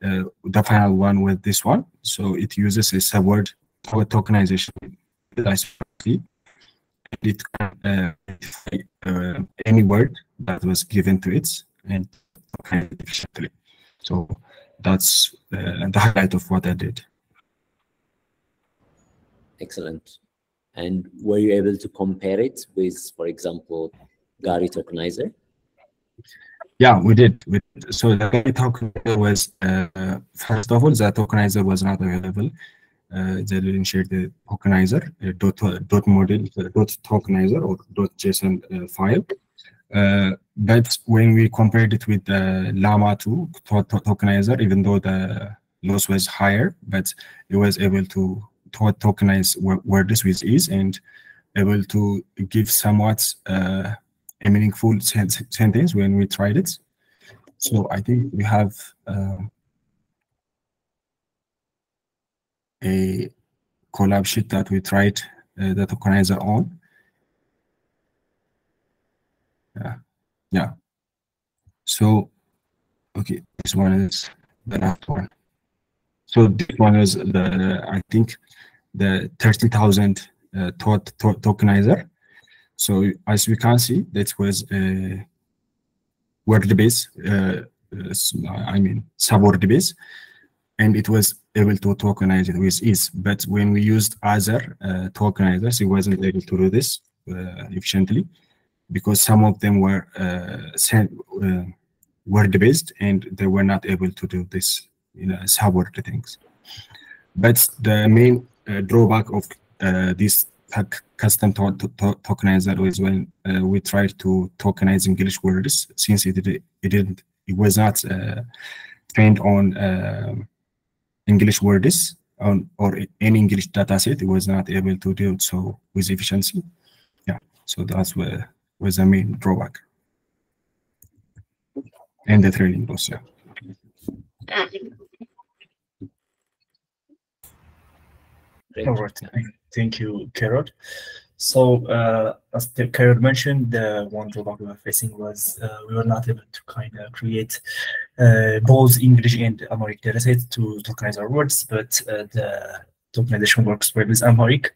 the final one was this one. So it uses a subword tokenization it can uh, uh, any word that was given to it and efficiently. So that's uh, the highlight of what I did. Excellent. And were you able to compare it with, for example, Gari Tokenizer? Yeah, we did. We, so the Gari Tokenizer was, uh, first of all, the tokenizer was not available uh, they didn't share the tokenizer, uh, dot, uh, dot model, dot tokenizer or dot JSON file. But when we compared it with the Llama 2 to to tokenizer, even though the loss was higher, but it was able to, to tokenize words with ease and able to give somewhat uh, a meaningful sentence when we tried it. So I think we have um, a collab sheet that we tried uh, the tokenizer on. Yeah, yeah. So, okay, this one is the last one. So this one is the I think the thirty thousand uh, to to tokenizer. So as we can see, that was a word base. Uh, uh I mean subword base, and it was able to tokenize it with ease. But when we used other uh, tokenizers, it wasn't able to do this uh, efficiently because some of them were uh, uh, word based and they were not able to do this you know, subword things. But the main uh, drawback of uh, this custom to to tokenizer was when we tried to tokenize English words since it did, it didn't it was not trained on English words on, or any English dataset, it was not able to do so with efficiency. Yeah, so that's where was the main drawback. And the training yeah. All right, thank you, Carol. So uh, as the Carol mentioned, the one drawback we were facing was uh, we were not able to kind of create uh, both English and Amharic datasets to tokenize our words, but uh, the tokenization works well with Amharic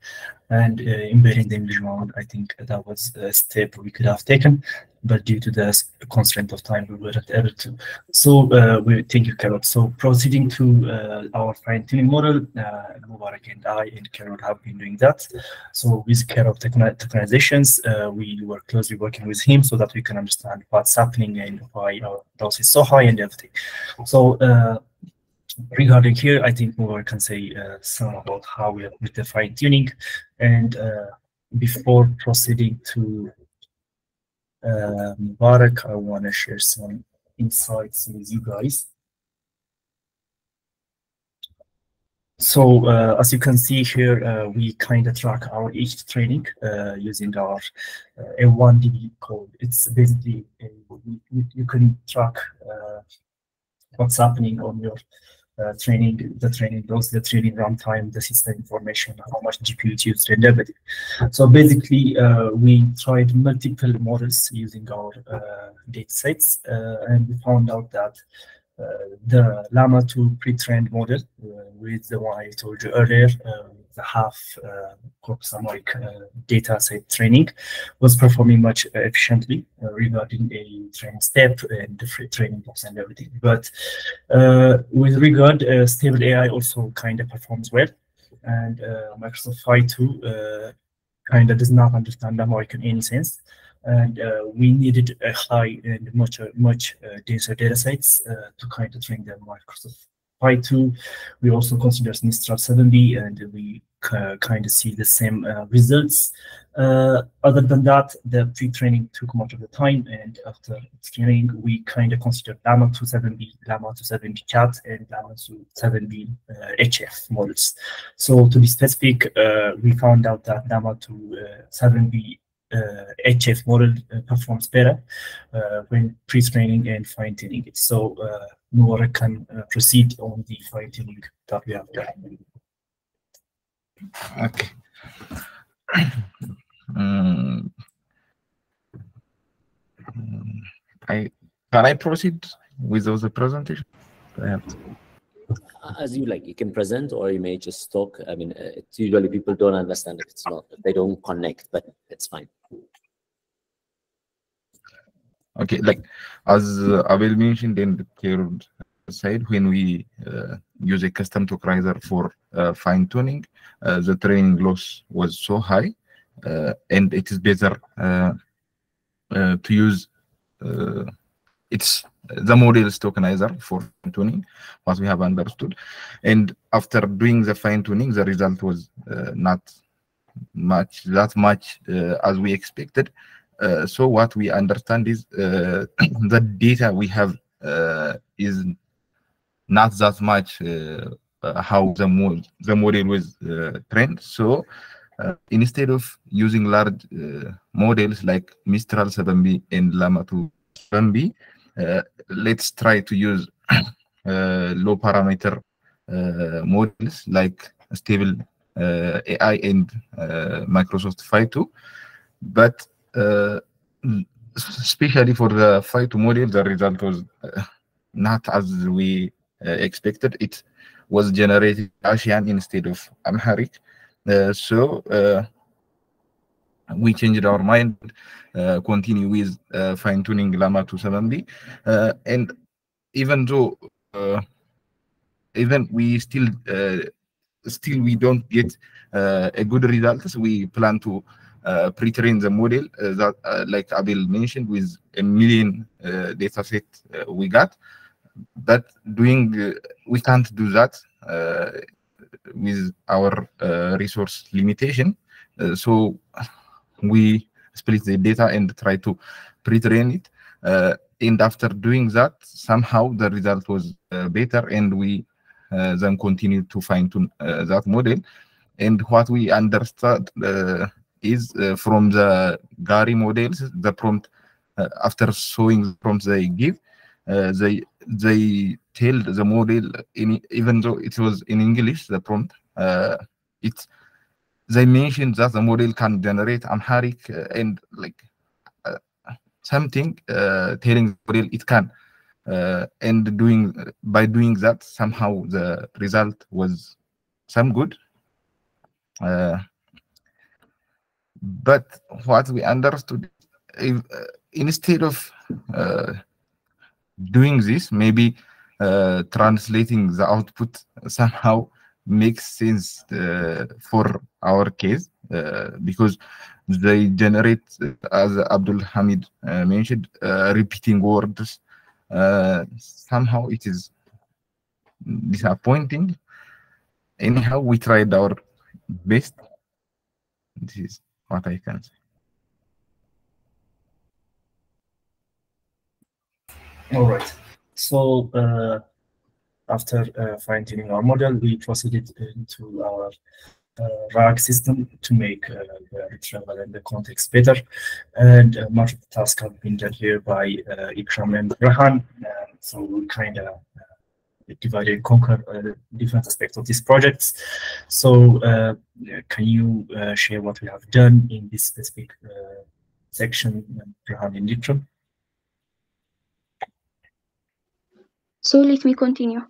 and embedding the English one, I think that was a step we could have taken, but due to the constraint of time, we weren't able to. So uh, we thank you, Carol. So proceeding to uh, our fine-tuning model, uh, Mubarak and I and Carol have been doing that. So with Carol tokenizations, uh, we were closely working with him so that we can understand what's happening and why our loss is so high and everything. So uh, regarding here, I think Mubarak can say uh, some about how we with the fine tuning. And uh, before proceeding to uh, Mubarak, I want to share some insights with you guys. So uh, as you can see here, uh, we kind of track our each training uh, using our uh, A1DB code. It's basically a, you, you, can track uh, what's happening on your training, the training loss, the training runtime, the system information, how much GPU is used, and everything. So basically, uh, we tried multiple models using our uh, data sets, uh, and we found out that uh, the Llama 2 pre-trained model uh, with the one I told you earlier, the half uh, corpus Amharic uh, data set training was performing much uh, efficiently uh, regarding a training step and the free training box and everything. But uh, with regard, uh, stable AI also kind of performs well. And Microsoft Phi 2 kind of does not understand Amharic in any sense and uh, we needed a high and much uh, much uh, denser data sets to kind of train the Microsoft Phi 2. We also consider Mistral 7B, and we kind of see the same uh, results. Uh, other than that, the pre-training took much of the time, and after training, we kind of considered Llama 2 7B, Llama 2 7B Chat, and Llama 2 7B uh, HF models. So to be specific, uh, we found out that Llama 2 7B HF model uh, performs better uh, when pre-training and fine-tuning it. So uh, Nora can proceed on the fine-tuning that we have done. Okay. Um, I can I proceed with those presentation? As you like, you can present or you may just talk. I mean, uh, it's usually people don't understand if it's not, they don't connect, but it's fine. Okay, like as uh, Abel mentioned in the third side, when we uh, use a custom tokenizer for uh, fine tuning, uh, the training loss was so high, uh, and it is better uh, to use it's the model's tokenizer for tuning, what we have understood. And after doing the fine tuning, the result was uh, not much that much uh, as we expected. Uh, so what we understand is uh, the data we have uh, is not that much uh, how the, mo the model was trained. So instead of using large models like Mistral 7B and Llama 2 7B, let's try to use low parameter models like stable uh, AI and uh, Microsoft Phi 2. But uh, especially for the Phi2 model, the result was uh, not as we uh, expected. It was generated Asian instead of Amharic. so we changed our mind, uh, continue with uh, fine-tuning Llama 270. Uh, and even though, even we still, still we don't get a good results, we plan to uh, pre-train the model uh, that, uh, like Abel mentioned, with a million data set we got. But doing, we can't do that with our resource limitation. so we split the data and try to pre-train it. Uh, and after doing that, somehow the result was uh, better, and we uh, then continued to fine tune that model. And what we understood is uh, from the Gary models, the prompt uh, after showing the prompts they give, uh, they they tell the model in even though it was in English the prompt it they mentioned that the model can generate Amharic and like something uh, telling model it can uh, and doing by doing that somehow the result was some good. Uh, but what we understood, if, uh, instead of uh, doing this, maybe uh, translating the output somehow makes sense uh, for our case uh, because they generate, as Abdul Hamid uh, mentioned, repeating words. somehow it is disappointing. Anyhow, we tried our best. This is what I can say. All right. So uh, after uh, fine-tuning our model, we proceeded into our uh, RAG system to make uh, the retrieval and the context better. And uh, much of the task have been done here by uh, Ikram and Rahan. so we kind of divide and conquer uh, different aspects of this project. So uh, can you uh, share what we have done in this specific section, Rahan and Ikram? So let me continue.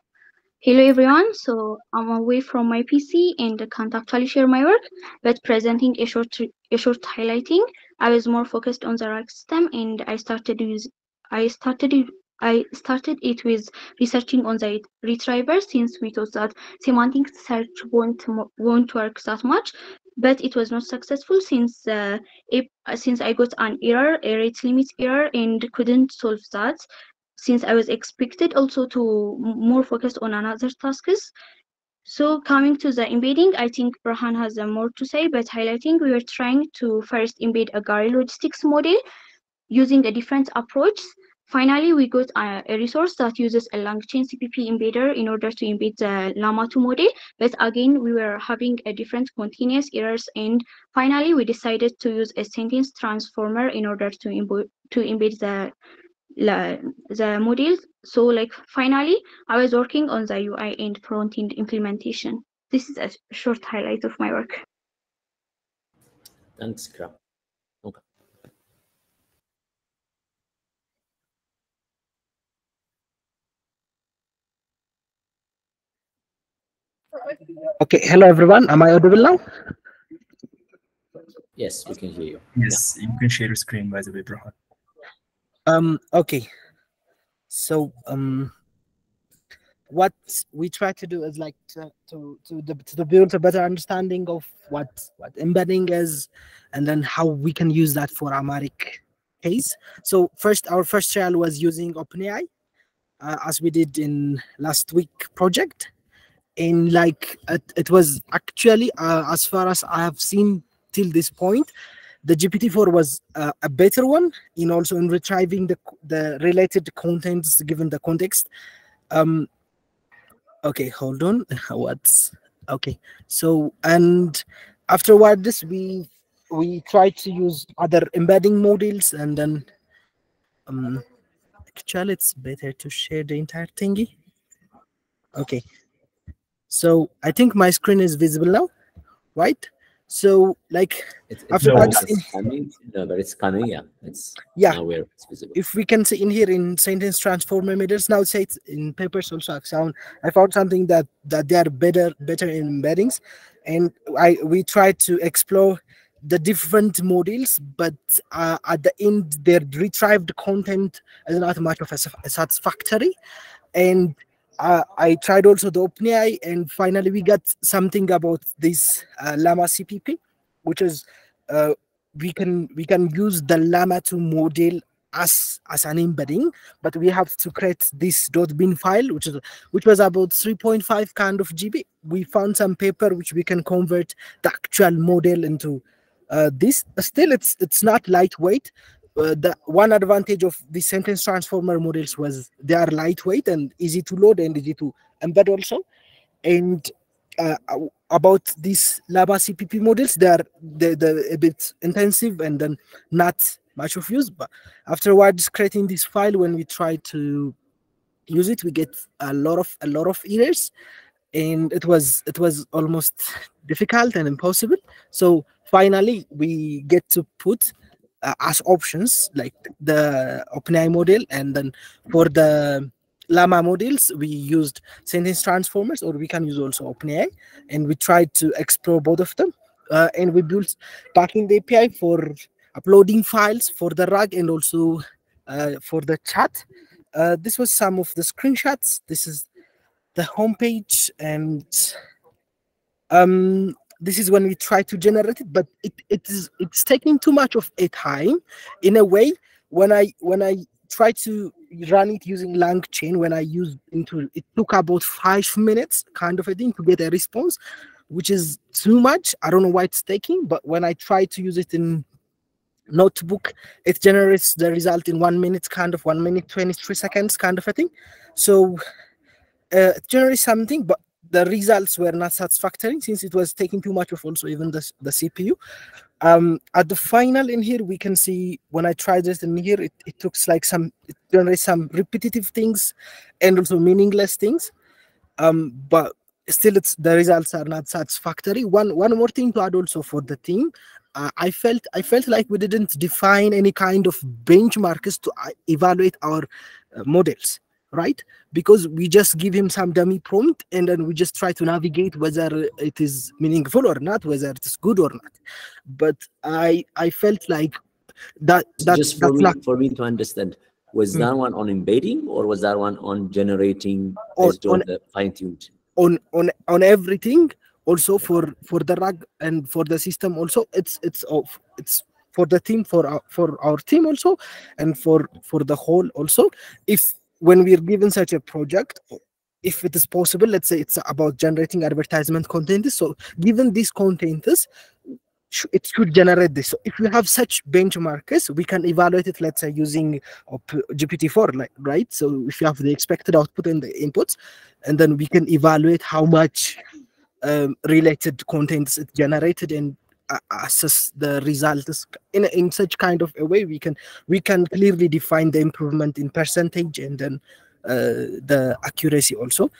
Hello everyone, so I'm away from my PC and can't actually share my work, but presenting a short a short highlighting. I was more focused on the RAG system and I started use I started I started it with researching on the retriever since we thought that semantic search won't won't work that much, but it was not successful since uh, it, since I got an error, a rate limit error, and couldn't solve that. Since I was expected also to more focus on another tasks. So coming to the embedding, I think Burhan has uh, more to say, but highlighting we were trying to first embed a Gari logistics model using a different approach. Finally, we got a, a resource that uses a LangChain CPP embedder in order to embed the Llama 2 model. But again, we were having a different continuous errors. And finally, we decided to use a sentence transformer in order to, to embed the the models. So like finally, I was working on the UI and front end implementation. This is a short highlight of my work. Thanks, Kram. Okay. Okay, hello everyone. Am I audible now? Yes, we can hear you. Yes, you can share your screen by the way, Burhan. Um, okay. So, um, what we try to do is like to to to, to build a better understanding of what what embedding is, and then how we can use that for Amharic case. So first, our first trial was using OpenAI, uh, as we did in last week project. And like it, it was actually, uh, as far as I have seen till this point, the GPT-4 was uh, a better one in also in retrieving the the related contents given the context. Um, okay, hold on. What's okay? So and afterwards we we tried to use other embedding models and then um actually it's better to share the entire thingy. Okay. So I think my screen is visible now, right? So like It's, it's, afterwards it's in- coming. No, but it's coming. Yeah, it's Yeah. it's visible. if we can see in here in sentence transformer methods now say it's in papers also I found I found something that that they are better better in embeddings and I we tried to explore the different models but uh, at the end their retrieved content is not much of a, saf- satisfactory and uh, I tried also the OpenAI and finally we got something about this uh, Llama CPP which is uh, we can we can use the Llama 2 model as as an embedding but we have to create this .bin file which is which was about 3.5 kind of gb we found some paper which we can convert the actual model into uh, this. Still it's it's not lightweight uh, the one advantage of the sentence transformer models was they are lightweight and easy to load and easy to embed also and uh, about these Llama CPP models, they are they, they're a bit intensive and then not much of use. But afterwards, creating this file, when we try to use it, we get a lot of a lot of errors, and it was it was almost difficult and impossible. So finally, we get to put uh, as options like the OpenAI model, and then for the Llama models, we used sentence transformers, or we can use also OpenAI, and we tried to explore both of them. Uh, and we built backend API for uploading files for the RAG and also uh, for the chat. Uh, this was some of the screenshots. This is the homepage, and um, this is when we try to generate it, but it, it is it's taking too much of a time. In a way, when I when I try to run it using LangChain, when I used into it took about five minutes, kind of a thing, to get a response, which is too much. I don't know why it's taking, but when I try to use it in notebook it generates the result in one minute kind of one minute 23 seconds kind of a thing so uh, something but the results were not satisfactory since it was taking too much of also even the, the cpu um at the final in here we can see when i tried this in here it, it looks like some it generates some repetitive things and also meaningless things. Um but still it's the results are not satisfactory. One one more thing to add also for the team uh, I felt I felt like we didn't define any kind of benchmarks to uh, evaluate our uh, models, right? Because we just give him some dummy prompt and then we just try to navigate whether it is meaningful or not, whether it is good or not. But I I felt like that that Just for that's me, not for me to understand, was Hmm. that one on embedding or was that one on generating On- on on- the fine-tuned? on on on everything also for for the rag and for the system also it's it's of it's for the team for our, for our team also and for for the whole also if when we're given such a project, if it is possible, let's say it's about generating advertisement content. So given these contents, it should generate this. So if we have such benchmarks, we can evaluate it, let's say using op- GPT-4, like, right? So if you have the expected output and the inputs, and then we can evaluate how much um, related contents it generated and uh, assess the results in, in such kind of a way we can we can clearly define the improvement in percentage and then uh, the accuracy also.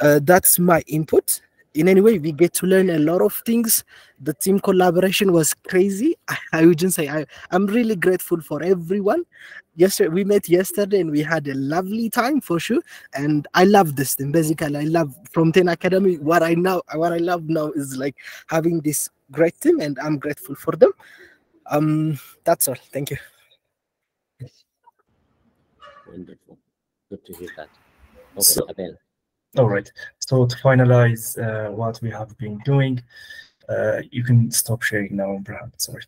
Uh, that's my input. In any way we get to learn a lot of things. The team collaboration was crazy. I, I wouldn't say I, i'm really grateful for everyone. Yesterday we met yesterday and we had a lovely time for sure. And i love this thing. Basically i love from 10 academy. What i know what i love now is like having this great team and i'm grateful for them um that's all thank you Wonderful. Good to hear that. Okay, So- Abel. All right. So to finalize uh, what we have been doing, uh, you can stop sharing now, Brad. Sorry.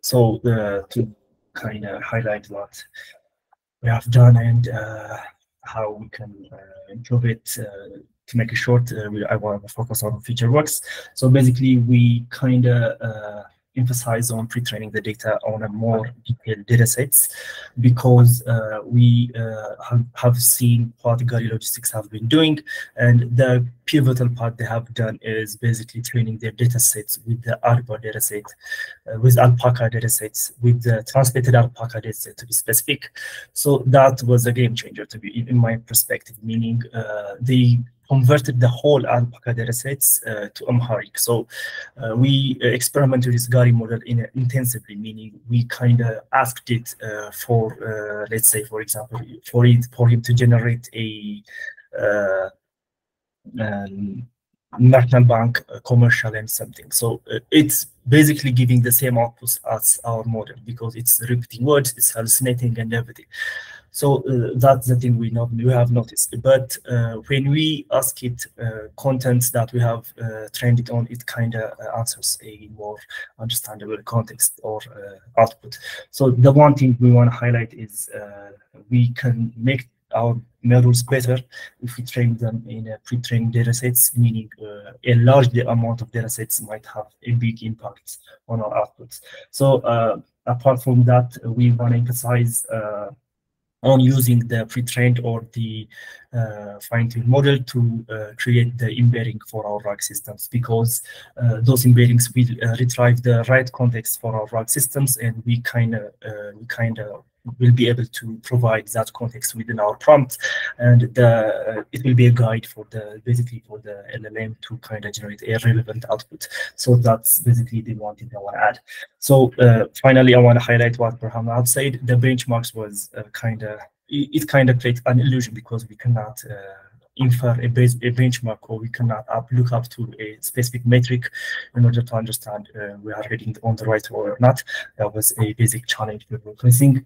So uh, to kind of highlight what we have done and uh, how we can uh, improve it. Uh, to make it short, uh, we, I want to focus on feature works. So basically, we kind of uh, emphasize on pre-training the data on a more detailed data sets because uh, we uh, have, seen what Gari Logistics have been doing and the pivotal part they have done is basically training their data sets with the Arbor data set, uh, with Alpaca data sets, with the translated Alpaca data set to be specific. So that was a game changer to be in my perspective, meaning uh, they converted the whole Alpaca datasets uh, to Amharic. So uh, we uh, experimented with this Gari model in, intensively, meaning we kind of asked it uh, for, uh, let's say, for example, for it for him to generate a uh, um, national bank commercial and something. So it's basically giving the same outputs as our model because it's repeating words, it's hallucinating and everything. So uh, that's the thing we not we have noticed. But uh, when we ask it uh, contents that we have trained it on, it kind of answers a more understandable context or output. So the one thing we want to highlight is we can make our models better if we train them in pre-trained data sets, meaning uh, a large amount of data sets might have a big impact on our outputs. So uh, apart from that, we want to emphasize uh, on using the pre-trained or the uh, fine-tuned model to uh, create the embedding for our RAG systems because uh, those embeddings will uh, retrieve the right context for our RAG systems and we kind of uh, we kind of will be able to provide that context within our prompt. And the it will be a guide for the basically for the LLM to kind of generate a relevant output. So that's basically the one thing I want to add. So uh, finally I want to highlight what Burhan had said. The benchmarks was uh, kind of it, it kind of creates an illusion because we cannot uh, infer a, base, a benchmark or we cannot up, look up to a specific metric in order to understand uh, we are heading on the right or not. That was a basic challenge we were facing.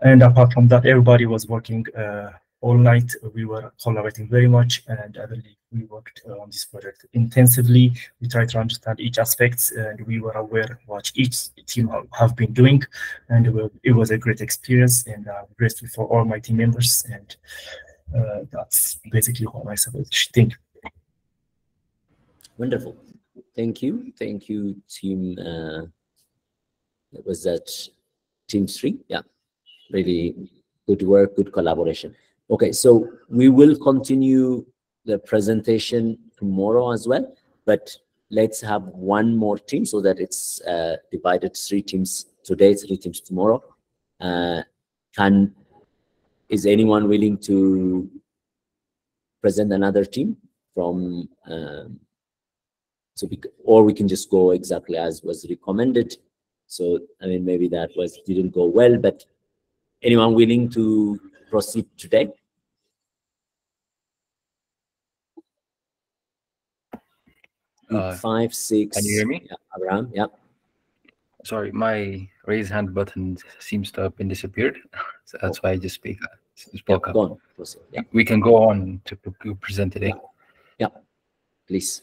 And apart from that, everybody was working uh, all night. We were collaborating very much and I believe we worked on this project intensively. We tried to understand each aspect and we were aware what each team have- been doing. And it it was a great experience and I'm grateful for all my team members and uh, that's basically what I think. Wonderful. Thank you. Thank you, team. Uh, was that team three. Yeah. Really good work, good collaboration. Okay, so we will continue the presentation tomorrow as well, but let's have one more team so that it's uh, divided three teams today, three teams tomorrow. Uh, can is anyone willing to present another team from um, so we, or we can just go exactly as was recommended? So i mean maybe that was didn't go well but anyone willing to proceed today? Uh, five six. can you hear me? yeah, abraham yeah Sorry, my raise hand button seems to have been disappeared. So that's why I just speak, uh, spoke up. on yeah We can go on to present today. yeah please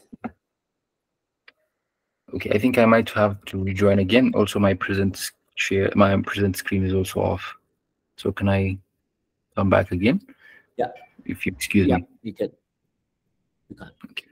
Okay, I think I might have to rejoin again. Also, my present share, my present screen is also off. So can I come back again? Yeah. If you excuse Yeah, me. you can. You can. Okay.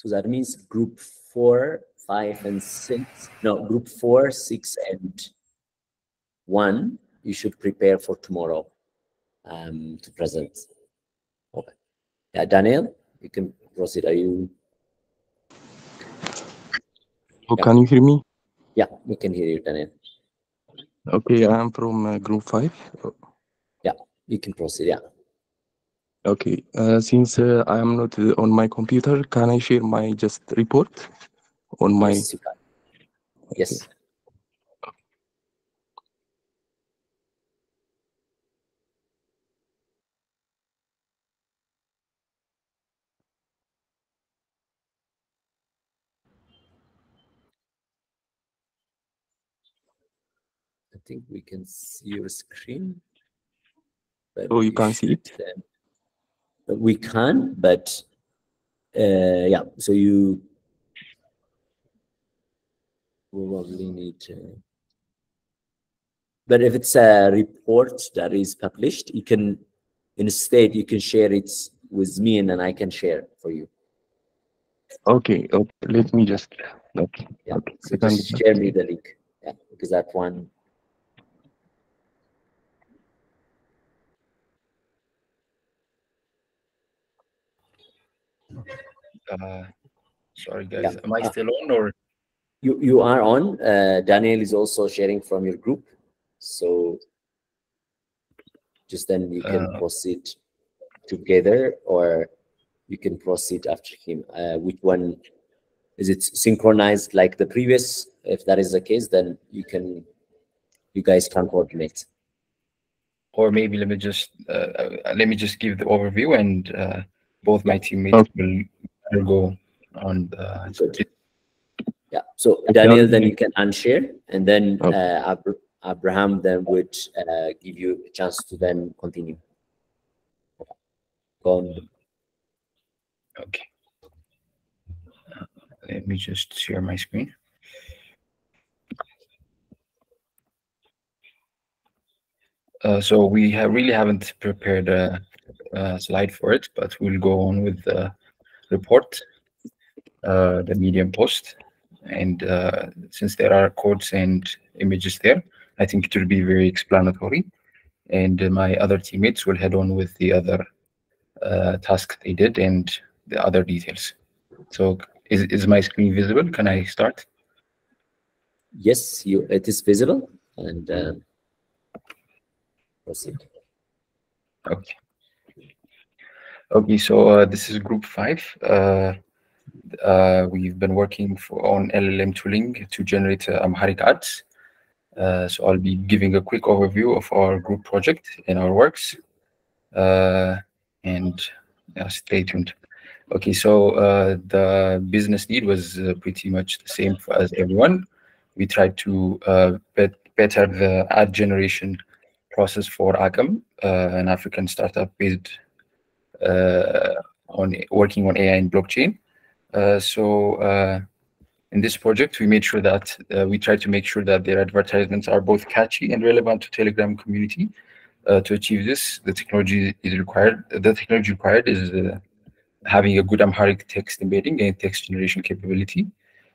So that means group four, five, and six. No, group four, six, and one. You should prepare for tomorrow um, to present. Okay. Yeah, Daniel, you can proceed. Are you? Oh, Yeah. can you hear me? Yeah, we can hear you, Daniel. Okay, I'm from uh, group five. Yeah, You can proceed. Yeah. Okay, uh, since uh, I am not uh, on my computer, can I share my just report on my? Yes. Yes. I think we can see your screen. but Oh, you we can see it? but We can, but uh, yeah, so you probably need to. But if it's a report that is published, you can, instead, you can share it with me and then I can share for you. Okay, okay. Let me just. Okay. Yeah, Okay. so can just share me the link. Yeah, because that one. Uh, sorry, guys. Yeah. Am I still on or? You you are on. Uh, Daniel is also sharing from your group, so just then you can Uh, proceed together, or you can proceed after him. Uh, which one is it synchronized like the previous? If that is the case, then you can you guys can coordinate. or maybe let me just uh, uh, let me just give the overview and uh, both my teammates Okay. will, will go on the Good. Yeah. So Daniel, then you can unshare, and then uh, Abra- Abraham then would uh, give you a chance to then continue. Go on. okay Uh, let me just share my screen uh, so we have really haven't prepared a, a slide for it but we'll go on with the report uh, the medium post and uh, since there are codes and images there i think it will be very explanatory and uh, my other teammates will head on with the other uh, task they did and the other details. So is, is my screen visible? Can I start? Yes, you it is visible, and uh, proceed. Okay. Okay, so uh, this is group five. Uh, uh, we've been working for, on LLM tooling to generate uh, Amharic ads. Uh, so I'll be giving a quick overview of our group project and our works. Uh, and stay tuned. Okay, so the business need was pretty much the same as everyone. We tried to bet, better the ad generation process for AIQEM, uh, an African startup based on working on AI and blockchain. Uh, so uh, in this project, we made sure that uh, we tried to make sure that their advertisements are both catchy and relevant to Telegram community. Uh, to achieve this, the technology is required. The technology required is uh, having a good Amharic text embedding and text generation capability.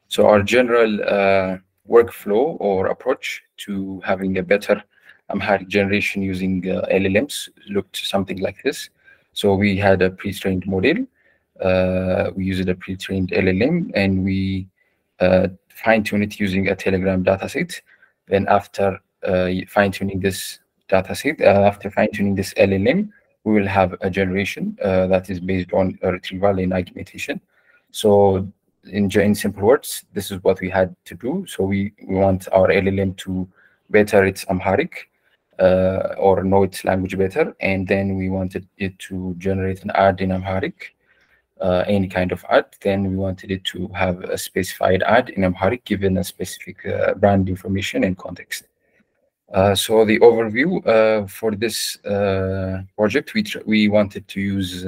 So our general uh, workflow or approach to having a better Amharic generation using uh, LLMs looked something like this. So we had a pre-trained model. Uh, we used a pre-trained LLM and we uh, fine-tune it using a Telegram dataset. Then after uh, fine-tuning this dataset, uh, after fine-tuning this LLM, we will have a generation uh, that is based on a retrieval and augmentation. So in, in simple words, this is what we had to do. So we, we want our LLM to better its Amharic uh, or know its language better. And then we wanted it to generate an ad in Amharic, uh, any kind of ad. Then we wanted it to have a specified ad in Amharic given a specific uh, brand information and context. Uh, so the overview uh, for this uh, project, we we wanted to use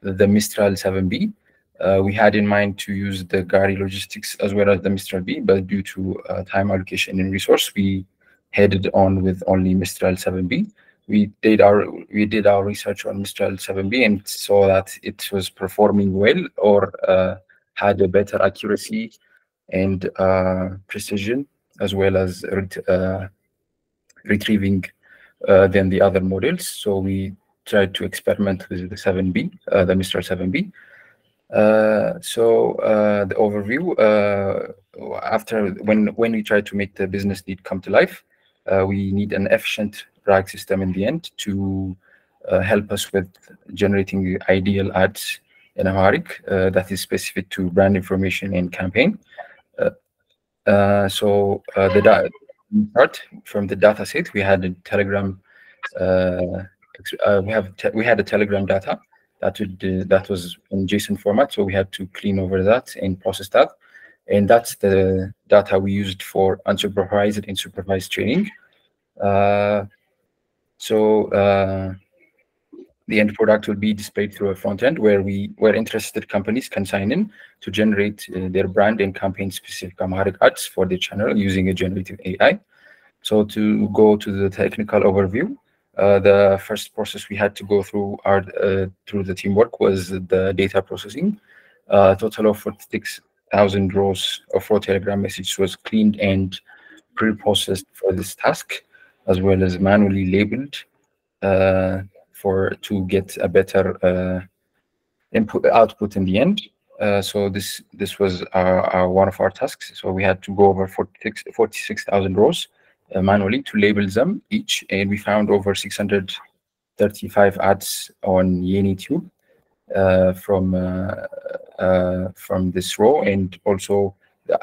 the Mistral 7B. Uh, we had in mind to use the Gari logistics as well as the Mistral B, but due to time allocation and resource, we headed on with only Mistral 7B. We did our we did our research on Mistral 7B and saw that it was performing well or had a better accuracy and precision as well as retrieving uh, than the other models. So we tried to experiment with the 7B, uh, the Mistral 7B. Uh, so uh, the overview, uh, after when, when we try to make the business need come to life, uh, we need an efficient RAG system in the end to help us with generating ideal ads in Amharic that is specific to brand information and campaign. so the start from the data set. We had a Telegram. Uh, uh, we have we had a Telegram data that would uh, that was in JSON format, so we had to clean over that and process that, and that's the data we used for unsupervised and supervised training. Uh, so uh, the end product will be displayed through a front end where we where interested companies can sign in to generate uh, their brand and campaign specific Amharic ads for the channel using a generative AI. So to go to the technical overview, uh, the first process we had to go through our uh, through the teamwork was the data processing. Uh, a total of 46,000 rows of raw Telegram messages was cleaned and pre-processed for this task, as well as manually labeled uh, for to get a better uh, input output in the end. Uh, so this this was our, our, one of our tasks. So we had to go over 46,000 46, rows uh, manually to label them each, and we found over 635 ads on YeniTube uh, from uh, from this row, and also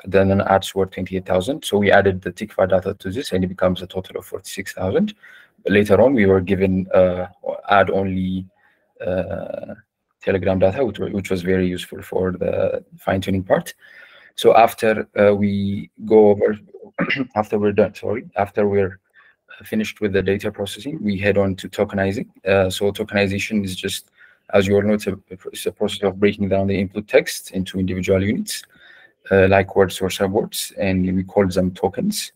the non-ads were 28,000. So we added the Tikvah data to this, and it becomes a total of 46,000 later on we were given uh, ad only uh, telegram data which, which was very useful for the fine tuning part. So after uh, we go over after we're done sorry after we're finished with the data processing we head on to tokenizing. Uh, so tokenization is just as you all know it's a, it's a, process of breaking down the input text into individual units uh, like words or subwords and we call them tokens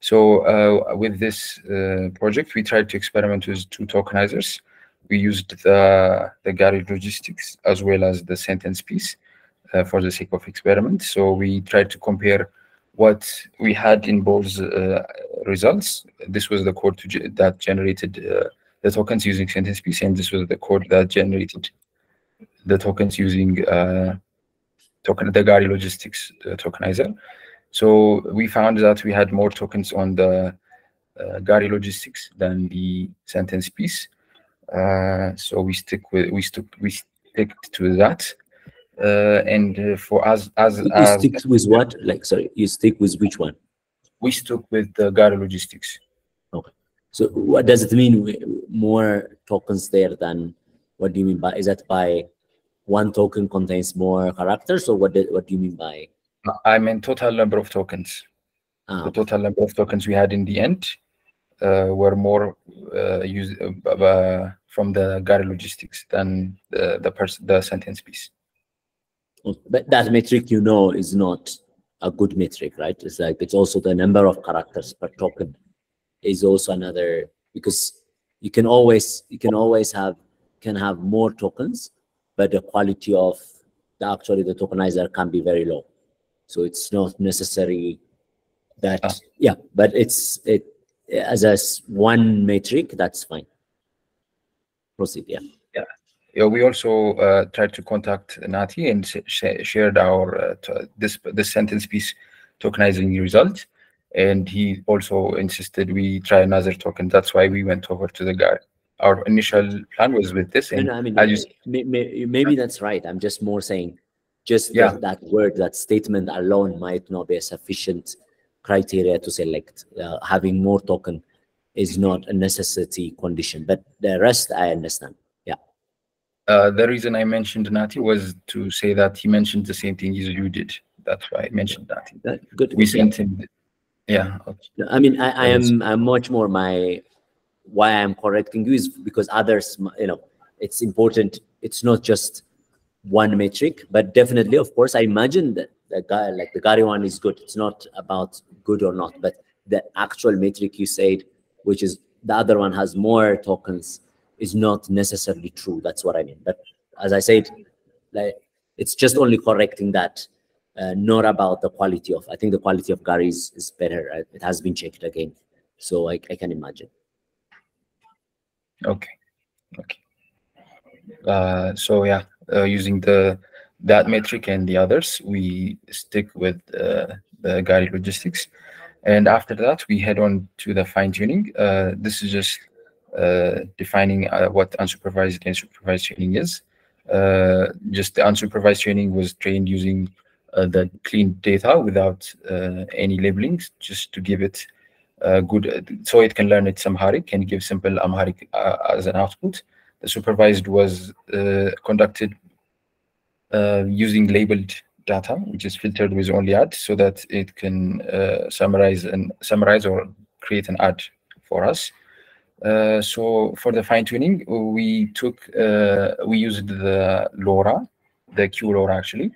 so uh, with this uh, project, we tried to experiment with two tokenizers. We used the, the Gari logistics as well as the sentence piece uh, for the sake of experiment. So we tried to compare what we had in both uh, results. This was the code ge that generated uh, the tokens using sentence piece, and this was the code that generated the tokens using uh, token the Gari logistics tokenizer. So we found that we had more tokens on the uh, Gari logistics than the sentence piece. Uh, so we stick with we stick we stick to that. Uh, and uh, for us as you as, stick with what? Like sorry, you stick with which one? We stuck with the Gari logistics. So what does it mean? More tokens there than what do you mean by? Is that by one token contains more characters, or what? Do, what do you mean by? I mean total number of tokens. Ah, the total number of tokens we had in the end uh, were more uh, used uh, from the Gari logistics than the the, pers- the sentence piece. But that metric, you know, is not a good metric, right? It's like it's also the number of characters per token is also another because you can always you can always have can have more tokens, but the quality of the actually the tokenizer can be very low. So it's not necessary that Ah. yeah, but it's it as a one metric that's fine. Proceed, yeah. Yeah. Yeah, we also uh, tried to contact Nati and sh- sh- shared our uh, this this sentence piece tokenizing result, and he also insisted we try another token. That's why we went over to the guy our initial plan was with this. And no, I mean, as you s- may, may, maybe that's right. I'm just more saying, just Yeah. that, that word, that statement alone might not be a sufficient criteria to select. Uh, having more token is not a necessity condition, but the rest I understand. Yeah. Uh, the reason I mentioned Nati was to say that he mentioned the same thing as you did. That's why I mentioned Nati. Uh, good. We yeah. sent him. Yeah. Okay. I mean, I, I am I'm much more my why I'm correcting you is because others, you know, it's important. It's not just one metric, but definitely, of course, I imagine that the guy like the Gary one is good. It's not about good or not, but the actual metric you said, which is the other one has more tokens, is not necessarily true. That's what I mean. But as I said, like it's just only correcting that uh, not about the quality of. I think the quality of Gary is, is better. Uh, It has been checked again, so I, I can imagine. Okay. Okay. Uh, so yeah, uh, using the that metric and the others, we stick with uh, the Gari logistics. And after that, we head on to the fine tuning. Uh, this is just uh, defining uh, what unsupervised and supervised training is. Uh, just the unsupervised training was trained using the clean data without uh, any labelings, just to give it uh, good, so it can learn its Amharic and give simple Amharic uh, as an output. The supervised was uh, conducted uh, using labeled data, which is filtered with only ad, so that it can uh, summarize and summarize or create an ad for us. Uh, so for the fine tuning, we took uh, we used the LoRA, the QLoRA actually.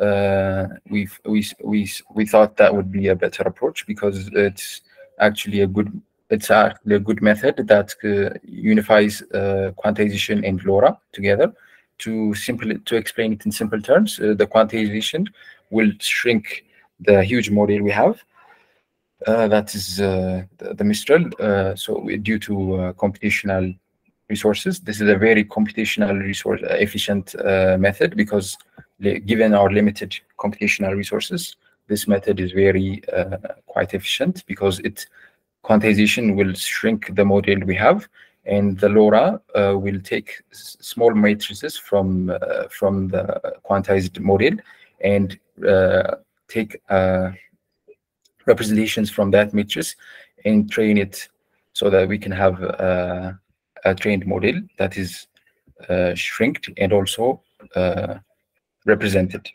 Uh, we we we we thought that would be a better approach because it's actually a good it's actually a good method that uh, unifies uh, quantization and LoRA together. To simple to explain it in simple terms, the quantization will shrink the huge model we have. Uh, that is uh, the, Mistral. Uh, so due to computational resources, this is a very computational resource efficient method because given our limited computational resources, this method is very uh, quite efficient because it quantization will shrink the model we have and the LoRA uh, will take small matrices from uh, from the quantized model and uh, take uh, representations from that matrix and train it so that we can have uh, a trained model that is shrinked and also represented.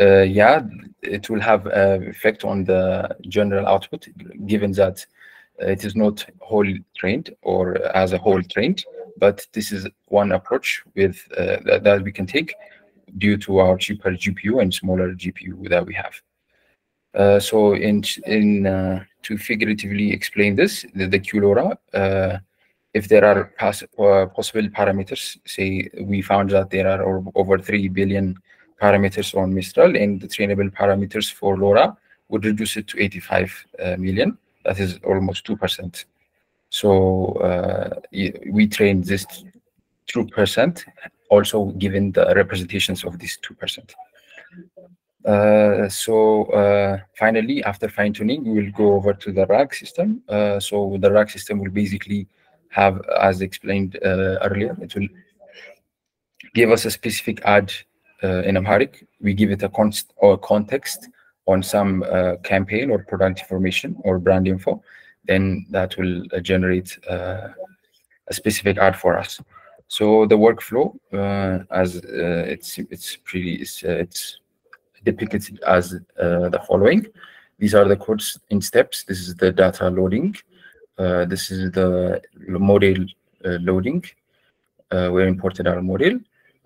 Uh, yeah, it will have an effect on the general output, given that uh, it is not whole trained or as a whole trained, but this is one approach with uh, that, that we can take due to our cheaper GPU and smaller GPU that we have. Uh, so in in uh, to figuratively explain this, the, the QLoRA, uh, if there are pass, uh, possible parameters, say we found that there are over 3 billion parameters on Mistral and the trainable parameters for LoRA would reduce it to 85 uh, million. That is almost 2%. So uh, we trained this 2% also given the representations of this 2%. Uh, so uh, finally, after fine tuning, we will go over to the RAG system. Uh, so the RAG system will basically have, as explained uh, earlier, it will give us a specific ad uh, in Amharic. We give it a const or context on some uh, campaign or product information or brand info. Then that will generate a specific ad for us. So the workflow, uh, as uh, it's it's pretty it's, uh, it's depicted as the following. These are the codes in steps. This is the data loading. Uh, this is the model uh, loading. Uh, we imported our model.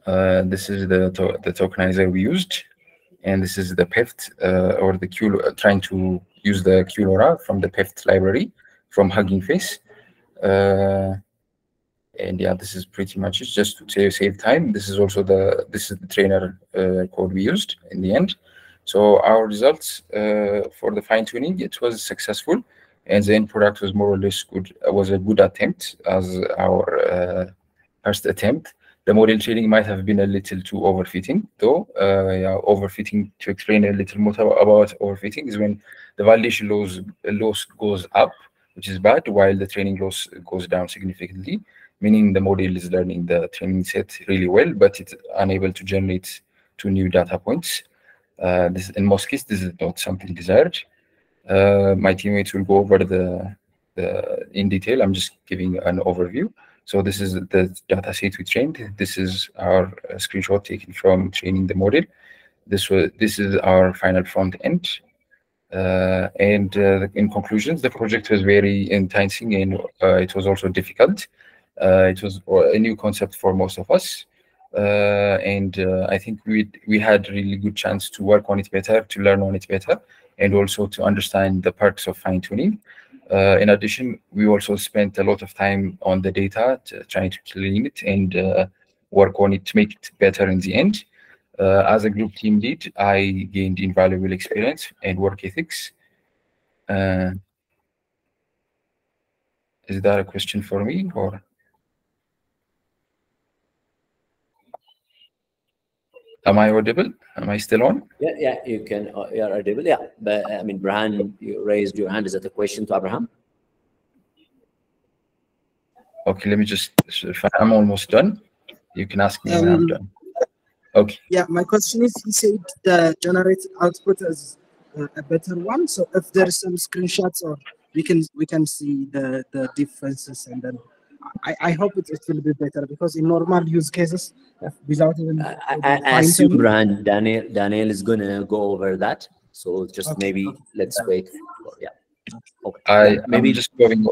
Uh, this is the to the tokenizer we used, and this is the PEFT uh, or the Q trying to use the QLoRA from the PEFT library from Hugging Face. And yeah, this is pretty much it. Just to save, save time. This is also the this is the trainer code we used in the end. So our results for the fine tuning it was successful, and the end product was more or less good. Was a good attempt as our uh, first attempt. The model training might have been a little too overfitting, though. Uh, yeah, overfitting. To explain a little more about overfitting is when the validation loss loss goes up, which is bad, while the training loss goes down significantly meaning the model is learning the training set really well, but it's unable to generate two new data points. Uh, this in most cases, this is not something desired. Uh, my teammates will go over the, the in detail. I'm just giving an overview. So this is the data set we trained. This is our uh, screenshot taken from training the model. This was this is our final front end. Uh, and uh, in conclusions, the project was very enticing and uh, it was also difficult. Uh, it was a new concept for most of us. Uh, and I think we we had really good chance to work on it better, to learn on it better, and also to understand the perks of fine tuning. Uh, in addition, we also spent a lot of time on the data, to, trying to clean it and uh, work on it to make it better in the end. Uh, as a group team lead, I gained invaluable experience and work ethics. Uh, is that a question for me or? Am I audible? Am I still on? Yeah, yeah, you can, uh, you are audible, yeah. But I mean, Brahan, you raised your hand. Is that a question to Abraham? Okay, let me just, if I'm almost done, you can ask me when I'm Um, done. Okay. Yeah, my question is, he said the generated output is uh, a better one. So if there is some screenshots or we can we can see the the differences and then I, I hope it, it will be better because in normal use cases without even I, I I assume Brahan, Daniel, Daniel is gonna go over that. So just Okay, maybe okay. let's wait. For, yeah. Okay. I, maybe I'm just going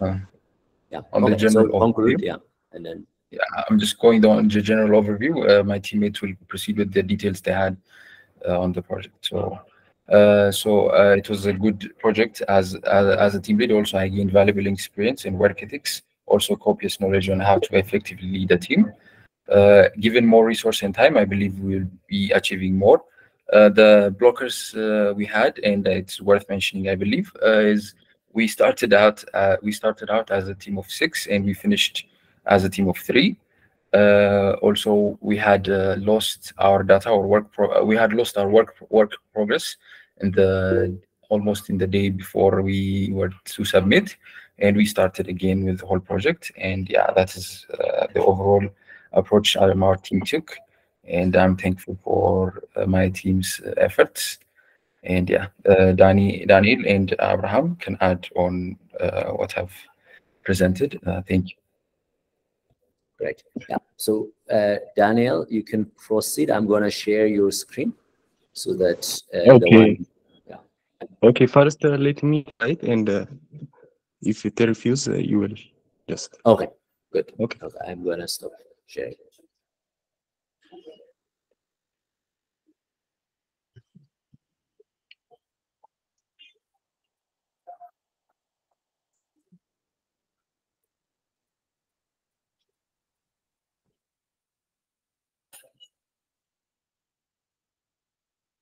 uh, yeah. on the okay, so general conclude, overview. yeah, and then Yeah, I'm just going on the general overview. Uh, my teammates will proceed with the details they had uh, on the project. So, uh, so uh, it was a good project as, as as a team lead. Also, I gained valuable experience in work ethics. Also, copious knowledge on how to effectively lead a team. Uh, given more resource and time, I believe we will be achieving more. Uh, the blockers uh, we had, and it's worth mentioning, I believe, uh, is we started out uh, we started out as a team of six, and we finished as a team of three. Uh, also, we had lost our data or work. We had lost our work work progress the almost in the day before we were to submit, and we started again with the whole project. And yeah, that is uh, the overall approach our team took, and I'm thankful for uh, my team's uh, efforts. And yeah, uh, Danny, Daniel, and Abraham can add on uh, what I've presented. Uh, thank you. Great. Yeah. So uh, Daniel, you can proceed. I'm gonna share your screen so that uh, the Okay. one. Okay, first uh, let me write and uh, if it refuse, uh, you will just. Okay. Good. Okay. Okay. I'm gonna stop sharing.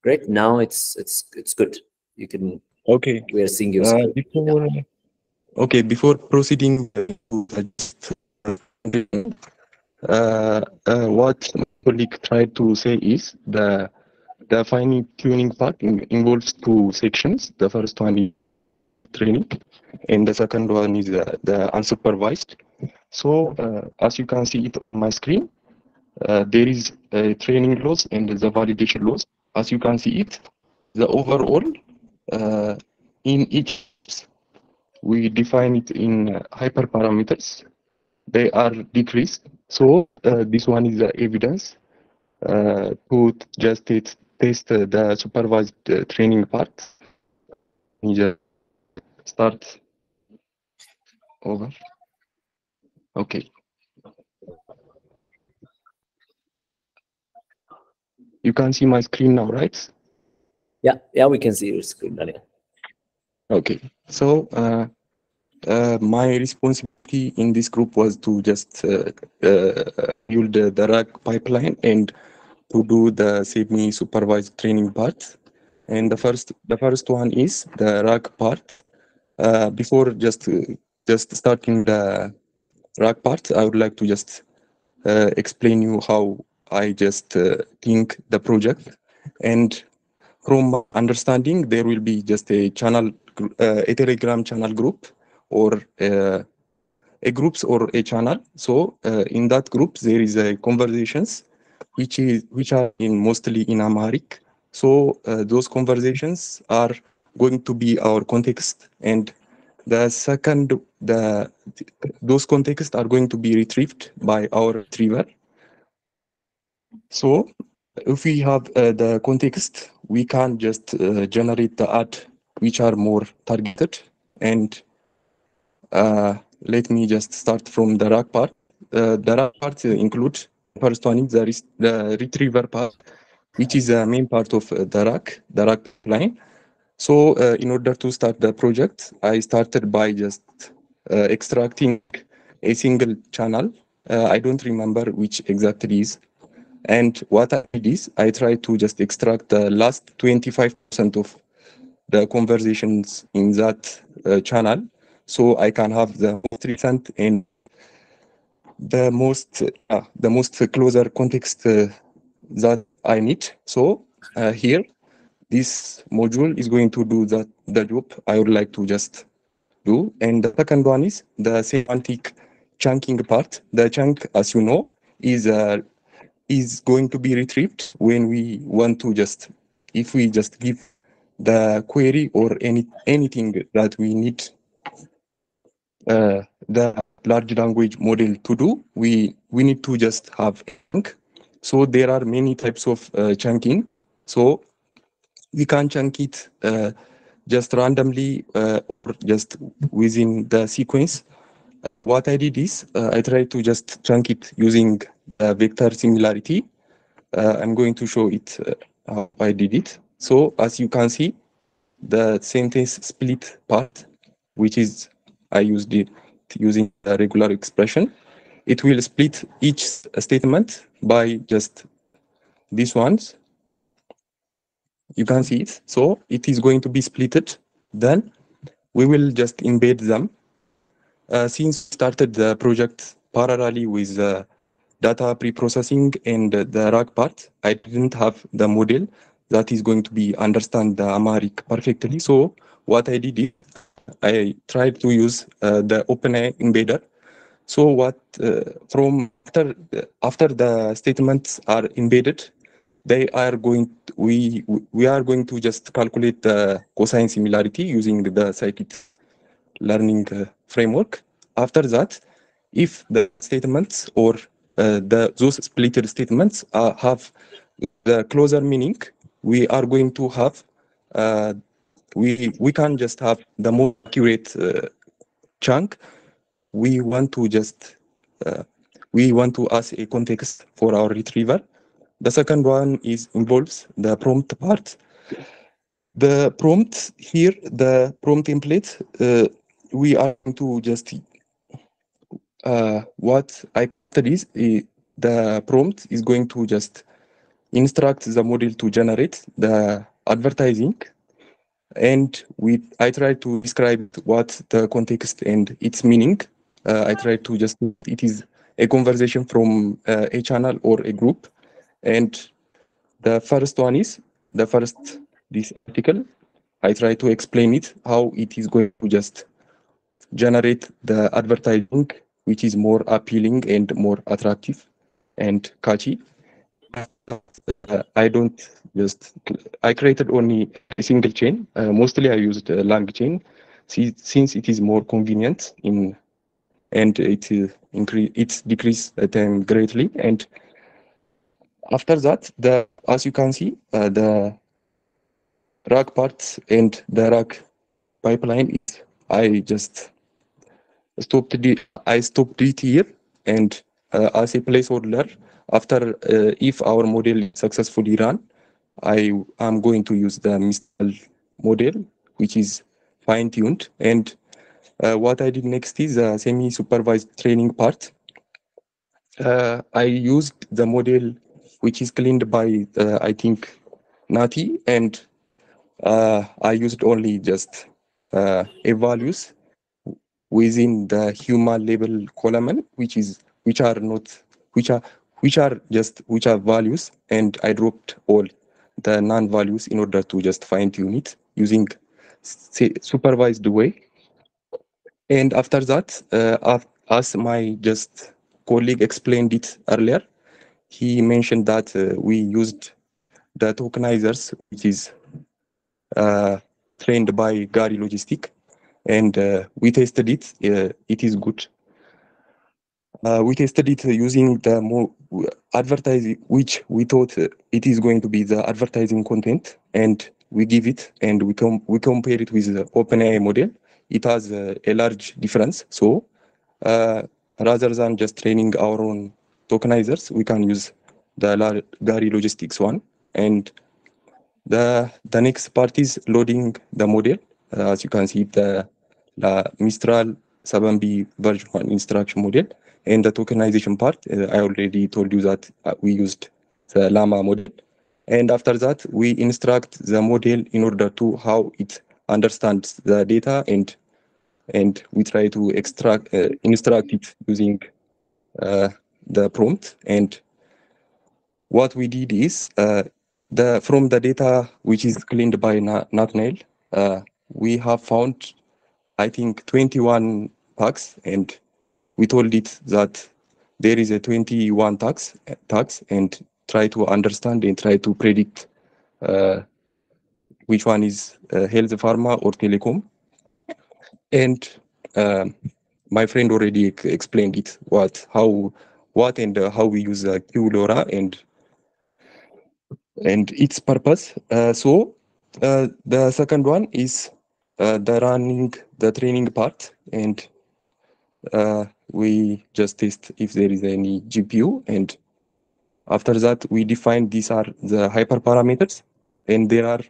Great. Now it's it's it's good. You can. Okay. We are seeing your Uh, before, okay, before proceeding the uh, uh, what my colleague tried to say is the the fine tuning part in, involves two sections. The first one is training, and the second one is uh, the unsupervised. So uh, as you can see it on my screen, uh, there is a training loss and the validation loss. As you can see it, the overall uh, in each we define it in hyperparameters. They are decreased. So uh, this one is the evidence uh, to just it, test the supervised uh, training part. Just start over. Okay. You can see my screen now, right? Yeah. Yeah. We can see your screen, Daniel. Okay, so uh, uh, my responsibility in this group was to just uh, uh, build the, RAG pipeline and to do the semi-supervised training part. And the first, the first one is the RAG part. Uh, before just just starting the RAG part, I would like to just uh, explain you how I just think the project and from understanding, there will be just a channel, a Telegram channel group or uh, a groups or a channel. So uh, in that group, there is a conversations, which is which are in mostly in Amharic. So uh, those conversations are going to be our context, and the second, the those contexts are going to be retrieved by our retriever. So if we have uh, the context, we can just uh, generate the ad which are more targeted. And uh, let me just start from the RAG part. Uh, the RAG part includes first one is the, the retriever part, which is the main part of uh, the RAG, the line. So uh, in order to start the project, I started by just uh, extracting a single channel. I don't remember which exactly is. And what I did is I tried to just extract the last 25% of the conversations in that uh, channel so I can have the most recent and the most uh, the most closer context uh, that I need. So uh, here, this module is going to do that the job I would like to just do. And the second one is the semantic chunking part. The chunk, as you know, is uh, is going to be retrieved when we want to just if we just give the query or any anything that we need uh, the large language model to do, we we need to just have chunk. So there are many types of uh, chunking. So we can chunk it uh, just randomly uh, or just within the sequence. What I did is uh, I tried to just chunk it using vector similarity. Uh, I'm going to show it how I did it. So as you can see, the sentence split part, which is I used it using a regular expression. It will split each statement by just these ones. You can see it. So it is going to be splitted. Then we will just embed them. Uh, since started the project parallelly with uh, data pre-processing and uh, the RAG part, I didn't have the model that is going to be understand the Amharic perfectly. So what I did is I tried to use uh, the OpenAI embedder. So what uh, from after after the statements are embedded, they are going to, we we are going to just calculate the cosine similarity using the scikit learning uh, framework. After that, if the statements or uh, the those splitted statements uh, have the closer meaning, we are going to have uh, we we can't just have the more accurate uh, chunk. We want to just uh, we want to ask a context for our retriever. The second one is involves the prompt part. The prompt here, the prompt template, uh, we are going to just uh, what I did is the prompt is going to just instruct the model to generate the advertising and we I try to describe what the context and its meaning. Uh, I try to just it is a conversation from uh, a channel or a group, and the first one is the first this article. I try to explain it how it is going to just generate the advertising which is more appealing and more attractive and catchy. Uh, I don't just I created only a single chain. Uh, mostly I used a LangChain since it is more convenient in and it uh, increase it's decrease the time greatly. And after that, the as you can see, uh, the RAG part and the RAG pipeline is I just stopped the I stopped it here and uh, as a placeholder after uh, if our model successfully run I am going to use the Mistral model which is fine tuned and uh, what I did next is a semi supervised training part. Uh, I used the model which is cleaned by I think Nati and I used only just uh, a values within the human label column, which is which are not which are which are just which are values, and I dropped all the non-values in order to just fine tune it using say, supervised way. And after that, uh, as my just colleague explained it earlier, he mentioned that uh, we used the tokenizers, which is uh, trained by Gary Logistic, and uh, we tested it. Uh, it is good. Uh, we tested it using the more advertising, which we thought it is going to be the advertising content, and we give it and we com we compare it with the OpenAI model. It has a large difference. So uh, rather than just training our own tokenizers, we can use the Gary Logistics one. And the the next part is loading the model. Uh, as you can see, the, the Mistral 7B version 1 instruction model. And the tokenization part, uh, I already told you that uh, we used the Llama model. And after that, we instruct the model in order to how it understands the data and and we try to extract uh, instruct it using uh, the prompt. And what we did is uh, the from the data which is cleaned by Natnael, uh, we have found I think 21 tags and we told it that there is a 21 tax tags and try to understand and try to predict uh, which one is uh, health pharma or telecom. And uh, my friend already explained it what how what and uh, how we use uh, QLoRA and and its purpose. Uh, so uh, the second one is the running the training part and we just test if there is any GPU and after that we define these are the hyperparameters. And there are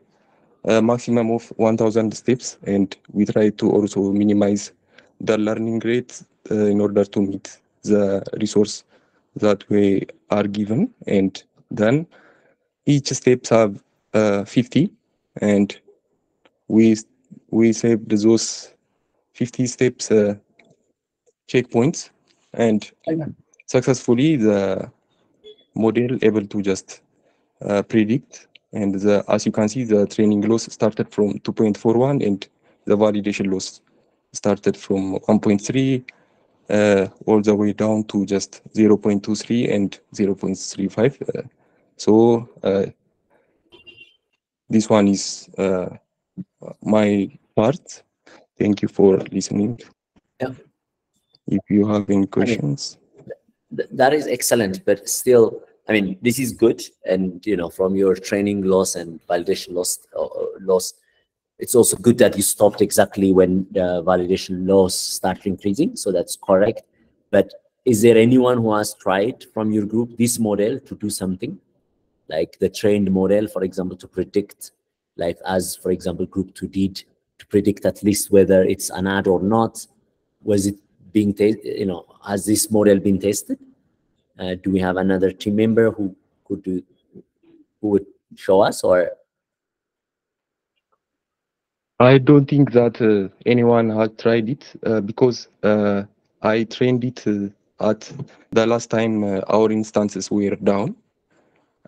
a maximum of 1000 steps. And we try to also minimize the learning rate uh, in order to meet the resource that we are given. And then each steps have uh, 50 and we we saved those 50 steps uh, checkpoints and successfully the model able to just uh, predict. And the, as you can see the training loss started from 2.41 and the validation loss started from 1.3 uh, all the way down to just 0.23 and 0.35 uh, so uh, this one is uh, my part. Thank you for listening. Yeah if you have any questions. th that is excellent but still i mean this is good and you know from your training loss and validation loss uh, loss it's also good that you stopped exactly when the validation loss started increasing so that's correct. But is there anyone who has tried from your group this model to do something? Like the trained model for example to predict like as for example group 2 did to predict at least whether it's an ad or not? Was it being tested? you know has this model been tested uh, do we have another team member who could do who would show us or I don't think that uh, anyone has tried it uh, because uh, I trained it uh, at the last time uh, our instances were down.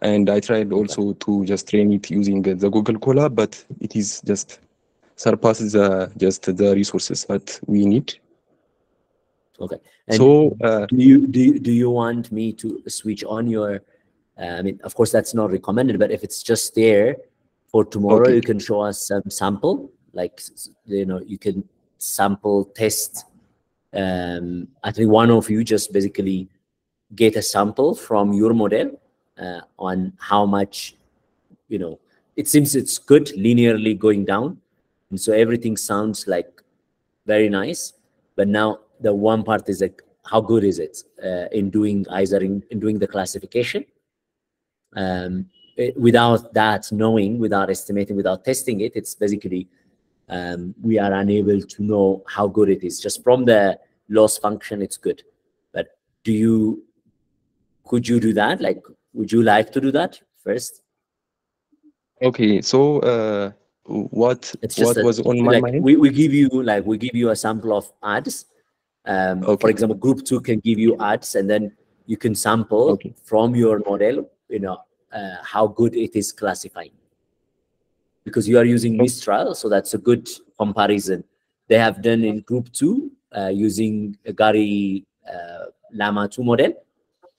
And I tried also to just train it using the Google Colab, but it is just surpasses just the resources that we need. Okay. And so uh, do you do you, do you want me to switch on your? Uh, I mean, of course, that's not recommended. But if it's just there for tomorrow, Okay. you can show us some sample. Like you know, you can sample test. Um, I think one of you just basically get a sample from your model uh, on how much you know. It seems it's good linearly going down, and so everything sounds like very nice. But now the one part is like how good is it uh, in doing either in, in doing the classification? Um, it- without that knowing without estimating without testing it it's basically um, we are unable to know how good it is. Just from the loss function it's good. But do you could you do that? Like would you like to do that first? Okay, so uh, what it's what was on my like, mind? we, we give you like we give you a sample of ads um, for example group two can give you ads and then you can sample from your model you know uh, how good it is classifying. Because you are using mistral so that's a good comparison. They have done in group two uh, using a Gary uh, Llama 2 model,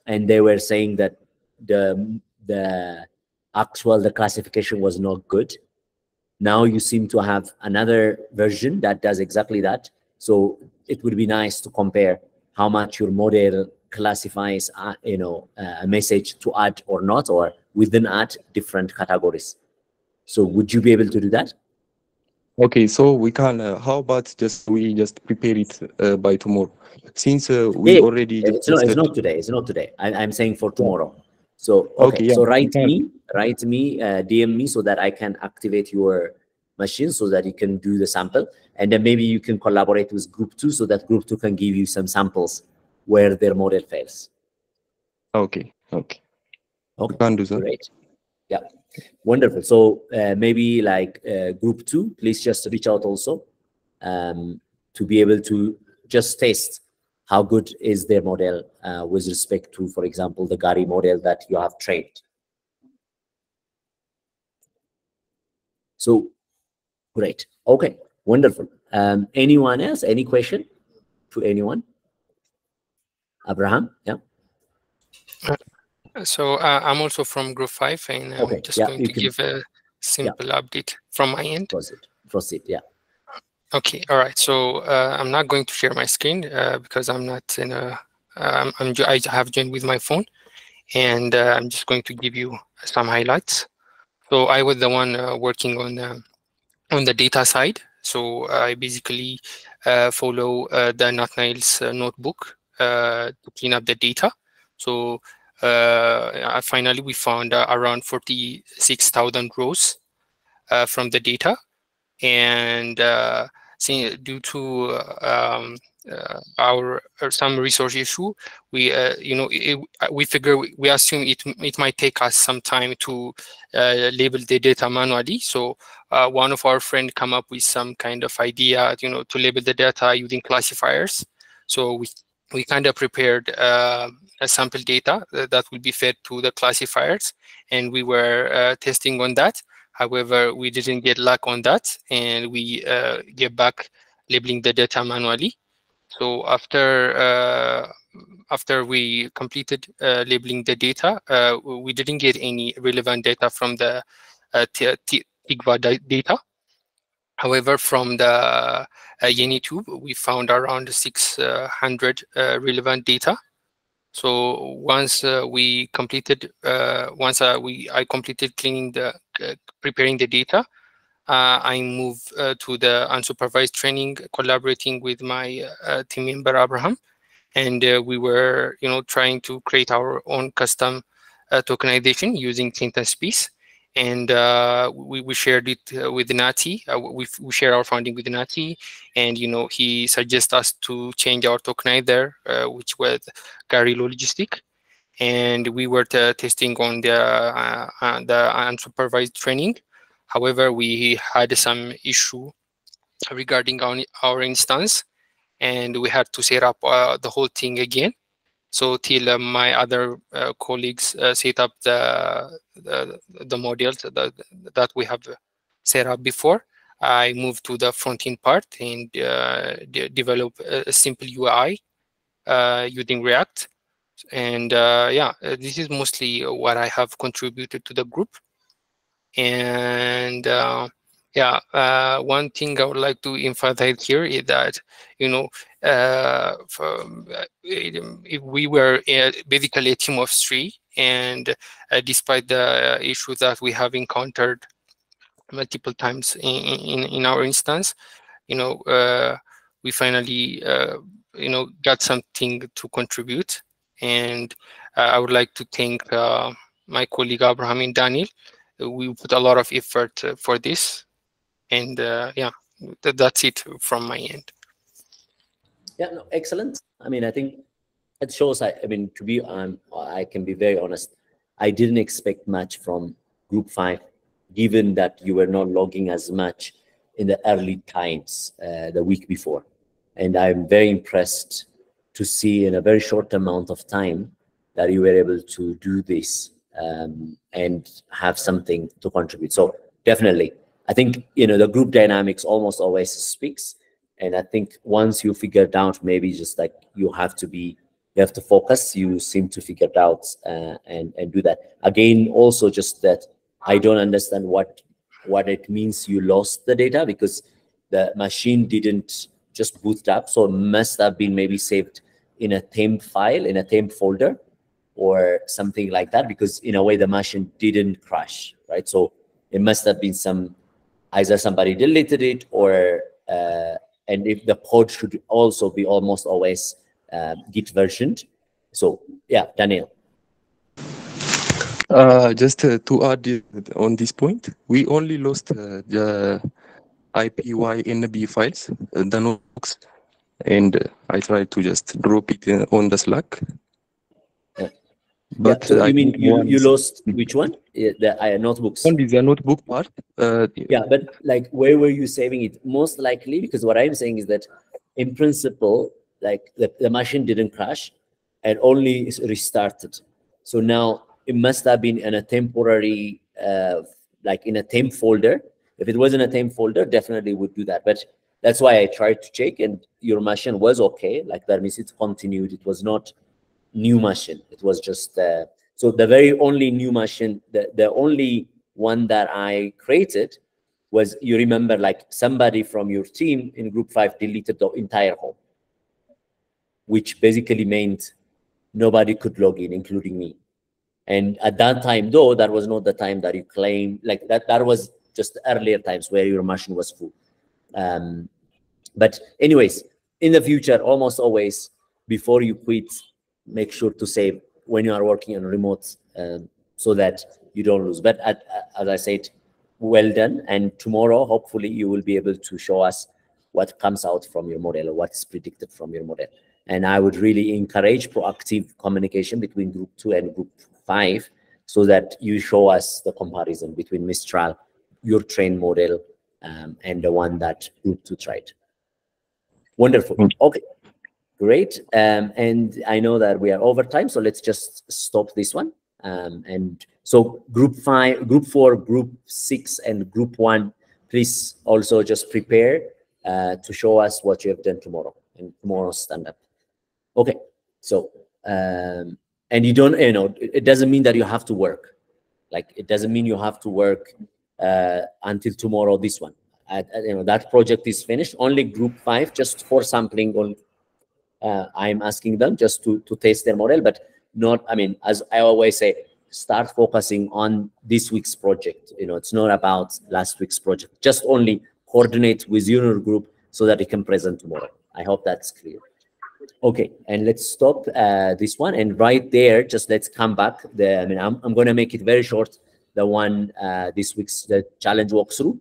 and they were saying that the the actual the classification was not good. Now you seem to have another version that does exactly that. So it would be nice to compare how much your model classifies, uh, you know, uh, a message to ad or not, or within ad different categories. So would you be able to do that? Okay, so we can. Uh, how about just we just prepare it uh, by tomorrow, since uh, we Yeah, already. It's not, it's not today. It's not today. I, I'm saying for tomorrow. So okay, Okay, yeah, so write me, write me, uh, DM me so that I can activate your machine so that you can do the sample, and then maybe you can collaborate with group two so that group two can give you some samples where their model fails. Okay, okay. Okay, can do that. Great. Yeah, wonderful. So uh, maybe like uh, group two, please just reach out also um, to be able to just test how good is their model uh, with respect to, for example, the Gary model that you have trained. So great. Okay, wonderful. Um, anyone else? Any question to anyone? Abraham, yeah. So uh, I'm also from Group 5 and I'm Okay, just yeah, going to can- give a simple update from my end. Proceed, proceed, yeah. Okay, all right. So uh, I'm not going to share my screen uh, because I'm not in a, um, I'm, I have joined with my phone and uh, I'm just going to give you some highlights. So I was the one uh, working on the, on the data side. So I basically uh, follow uh, the Natnael's uh, notebook to clean up the data. So finally we found around 46,000 rows from the data and due to um, our uh, some resource issue, we uh, you know it, we figure we, assume it it might take us some time to uh, label the data manually. So uh, one of our friend come up with some kind of idea, you know, to label the data using classifiers. So we we kind of prepared uh, a sample data that that will be fed to the classifiers, and we were uh, testing on that. However, we didn't get luck on that, and we uh, get back labeling the data manually. So after uh, after we completed uh, labeling the data, uh, we didn't get any relevant data from the uh, Tikvah data. However, from the uh, Yenitube, we found around 600 uh, relevant data. So once uh, we completed, uh, once we I completed cleaning the, preparing the data, I move uh, to the unsupervised training, collaborating with my uh, team member Abraham, and uh, we were, you know, trying to create our own custom uh, tokenization using piece, and uh, we, we shared it uh, with Nati. Uh, we, we share our finding with Nati, and you know, he suggests us to change our tokenizer, uh, which was Gary Logistic, and we were testing on the uh, uh, the unsupervised training. However, we had some issue regarding our, our instance, and we had to set up uh, the whole thing again. So till uh, my other uh, colleagues uh, set up the the, the modules that, that we have set up before, I moved to the front end part and uh, de- develop a, simple UI uh, using React. And yeah, this is mostly what I have contributed to the group. And uh, yeah, uh, one thing I would like to emphasize here is that you know, uh, uh, we were uh, basically a team of three, and uh, despite the issues that we have encountered multiple times in, in, in our instance, you know, we finally, you know, got something to contribute. And I would like to thank my colleague Abraham and Daniel. We put a lot of effort uh, for this. And uh, yeah, th- that's it from my end. Yeah, no, excellent. I mean, I think it shows. I, I mean, to be, um, I can be very honest. I didn't expect much from Group Five, given that you were not logging as much in the early times uh, the week before, and I'm very impressed to see in a very short amount of time that you were able to do this um, and have something to contribute. So definitely, I think you know the group dynamics almost always speaks And I think once you figured out, maybe just like you have to be, you have to focus. You seem to figure it out uh, and and do that again. Also, just that I don't understand what what it means you lost the data because the machine didn't just boot up, so it must have been maybe saved in a temp file in a temp folder or something like that because in a way the machine didn't crash, right? So it must have been some either somebody deleted it or uh, and if the code should also be almost always uh, git versioned. So yeah, Daniel. Uh, just uh, to add on this point, we only lost uh, the IPYNB files, uh, the notebooks, and uh, I tried to just drop it uh, on the Slack. But so you mean you, you lost which one? Yeah, the uh, notebooks. Only the notebook part. yeah, but like where were you saving it? Most likely, because what I'm saying is that in principle, like the, the machine didn't crash and only restarted. So now it must have been in a temporary, uh, like in a temp folder. If it was in a temp folder, definitely would do that. But that's why I tried to check and your machine was okay. Like that means it continued. It was not new machine. It was just, uh, so the very only new machine, the, the only one that I created was, you remember like somebody from your team in group five deleted the entire home, which basically meant nobody could log in, including me. And at that time, though, that was not the time that you claim, like that, that was just earlier times where your machine was full. Um, but anyways, in the future, almost always, before you quit, make sure to save when you are working on remote um, so that you don't lose. But at, as I said, well done. And tomorrow, hopefully, you will be able to show us what comes out from your model or what is predicted from your model. And I would really encourage proactive communication between group two and group five so that you show us the comparison between Mistral, your trained model, um, and the one that group two tried. Wonderful. Okay, great. Um, and I know that we are over time, so let's just stop this one. Um, and so group five, group four, group six, and group one, please also just prepare uh, to show us what you have done tomorrow and tomorrow's stand-up. Okay, so um, and you don't you know it doesn't mean that you have to work like it doesn't mean you have to work uh, until tomorrow this one I, I, you know that project is finished only group five just for sampling on uh, i'm asking them just to to test their model but not i mean as i always say start focusing on this week's project you know it's not about last week's project just only coordinate with your group so that it can present tomorrow i hope that's clear Okay, and let's stop uh, this one. And right there, just let's come back. The, I mean, I'm, I'm going to make it very short. The one uh, this week's the challenge walkthrough.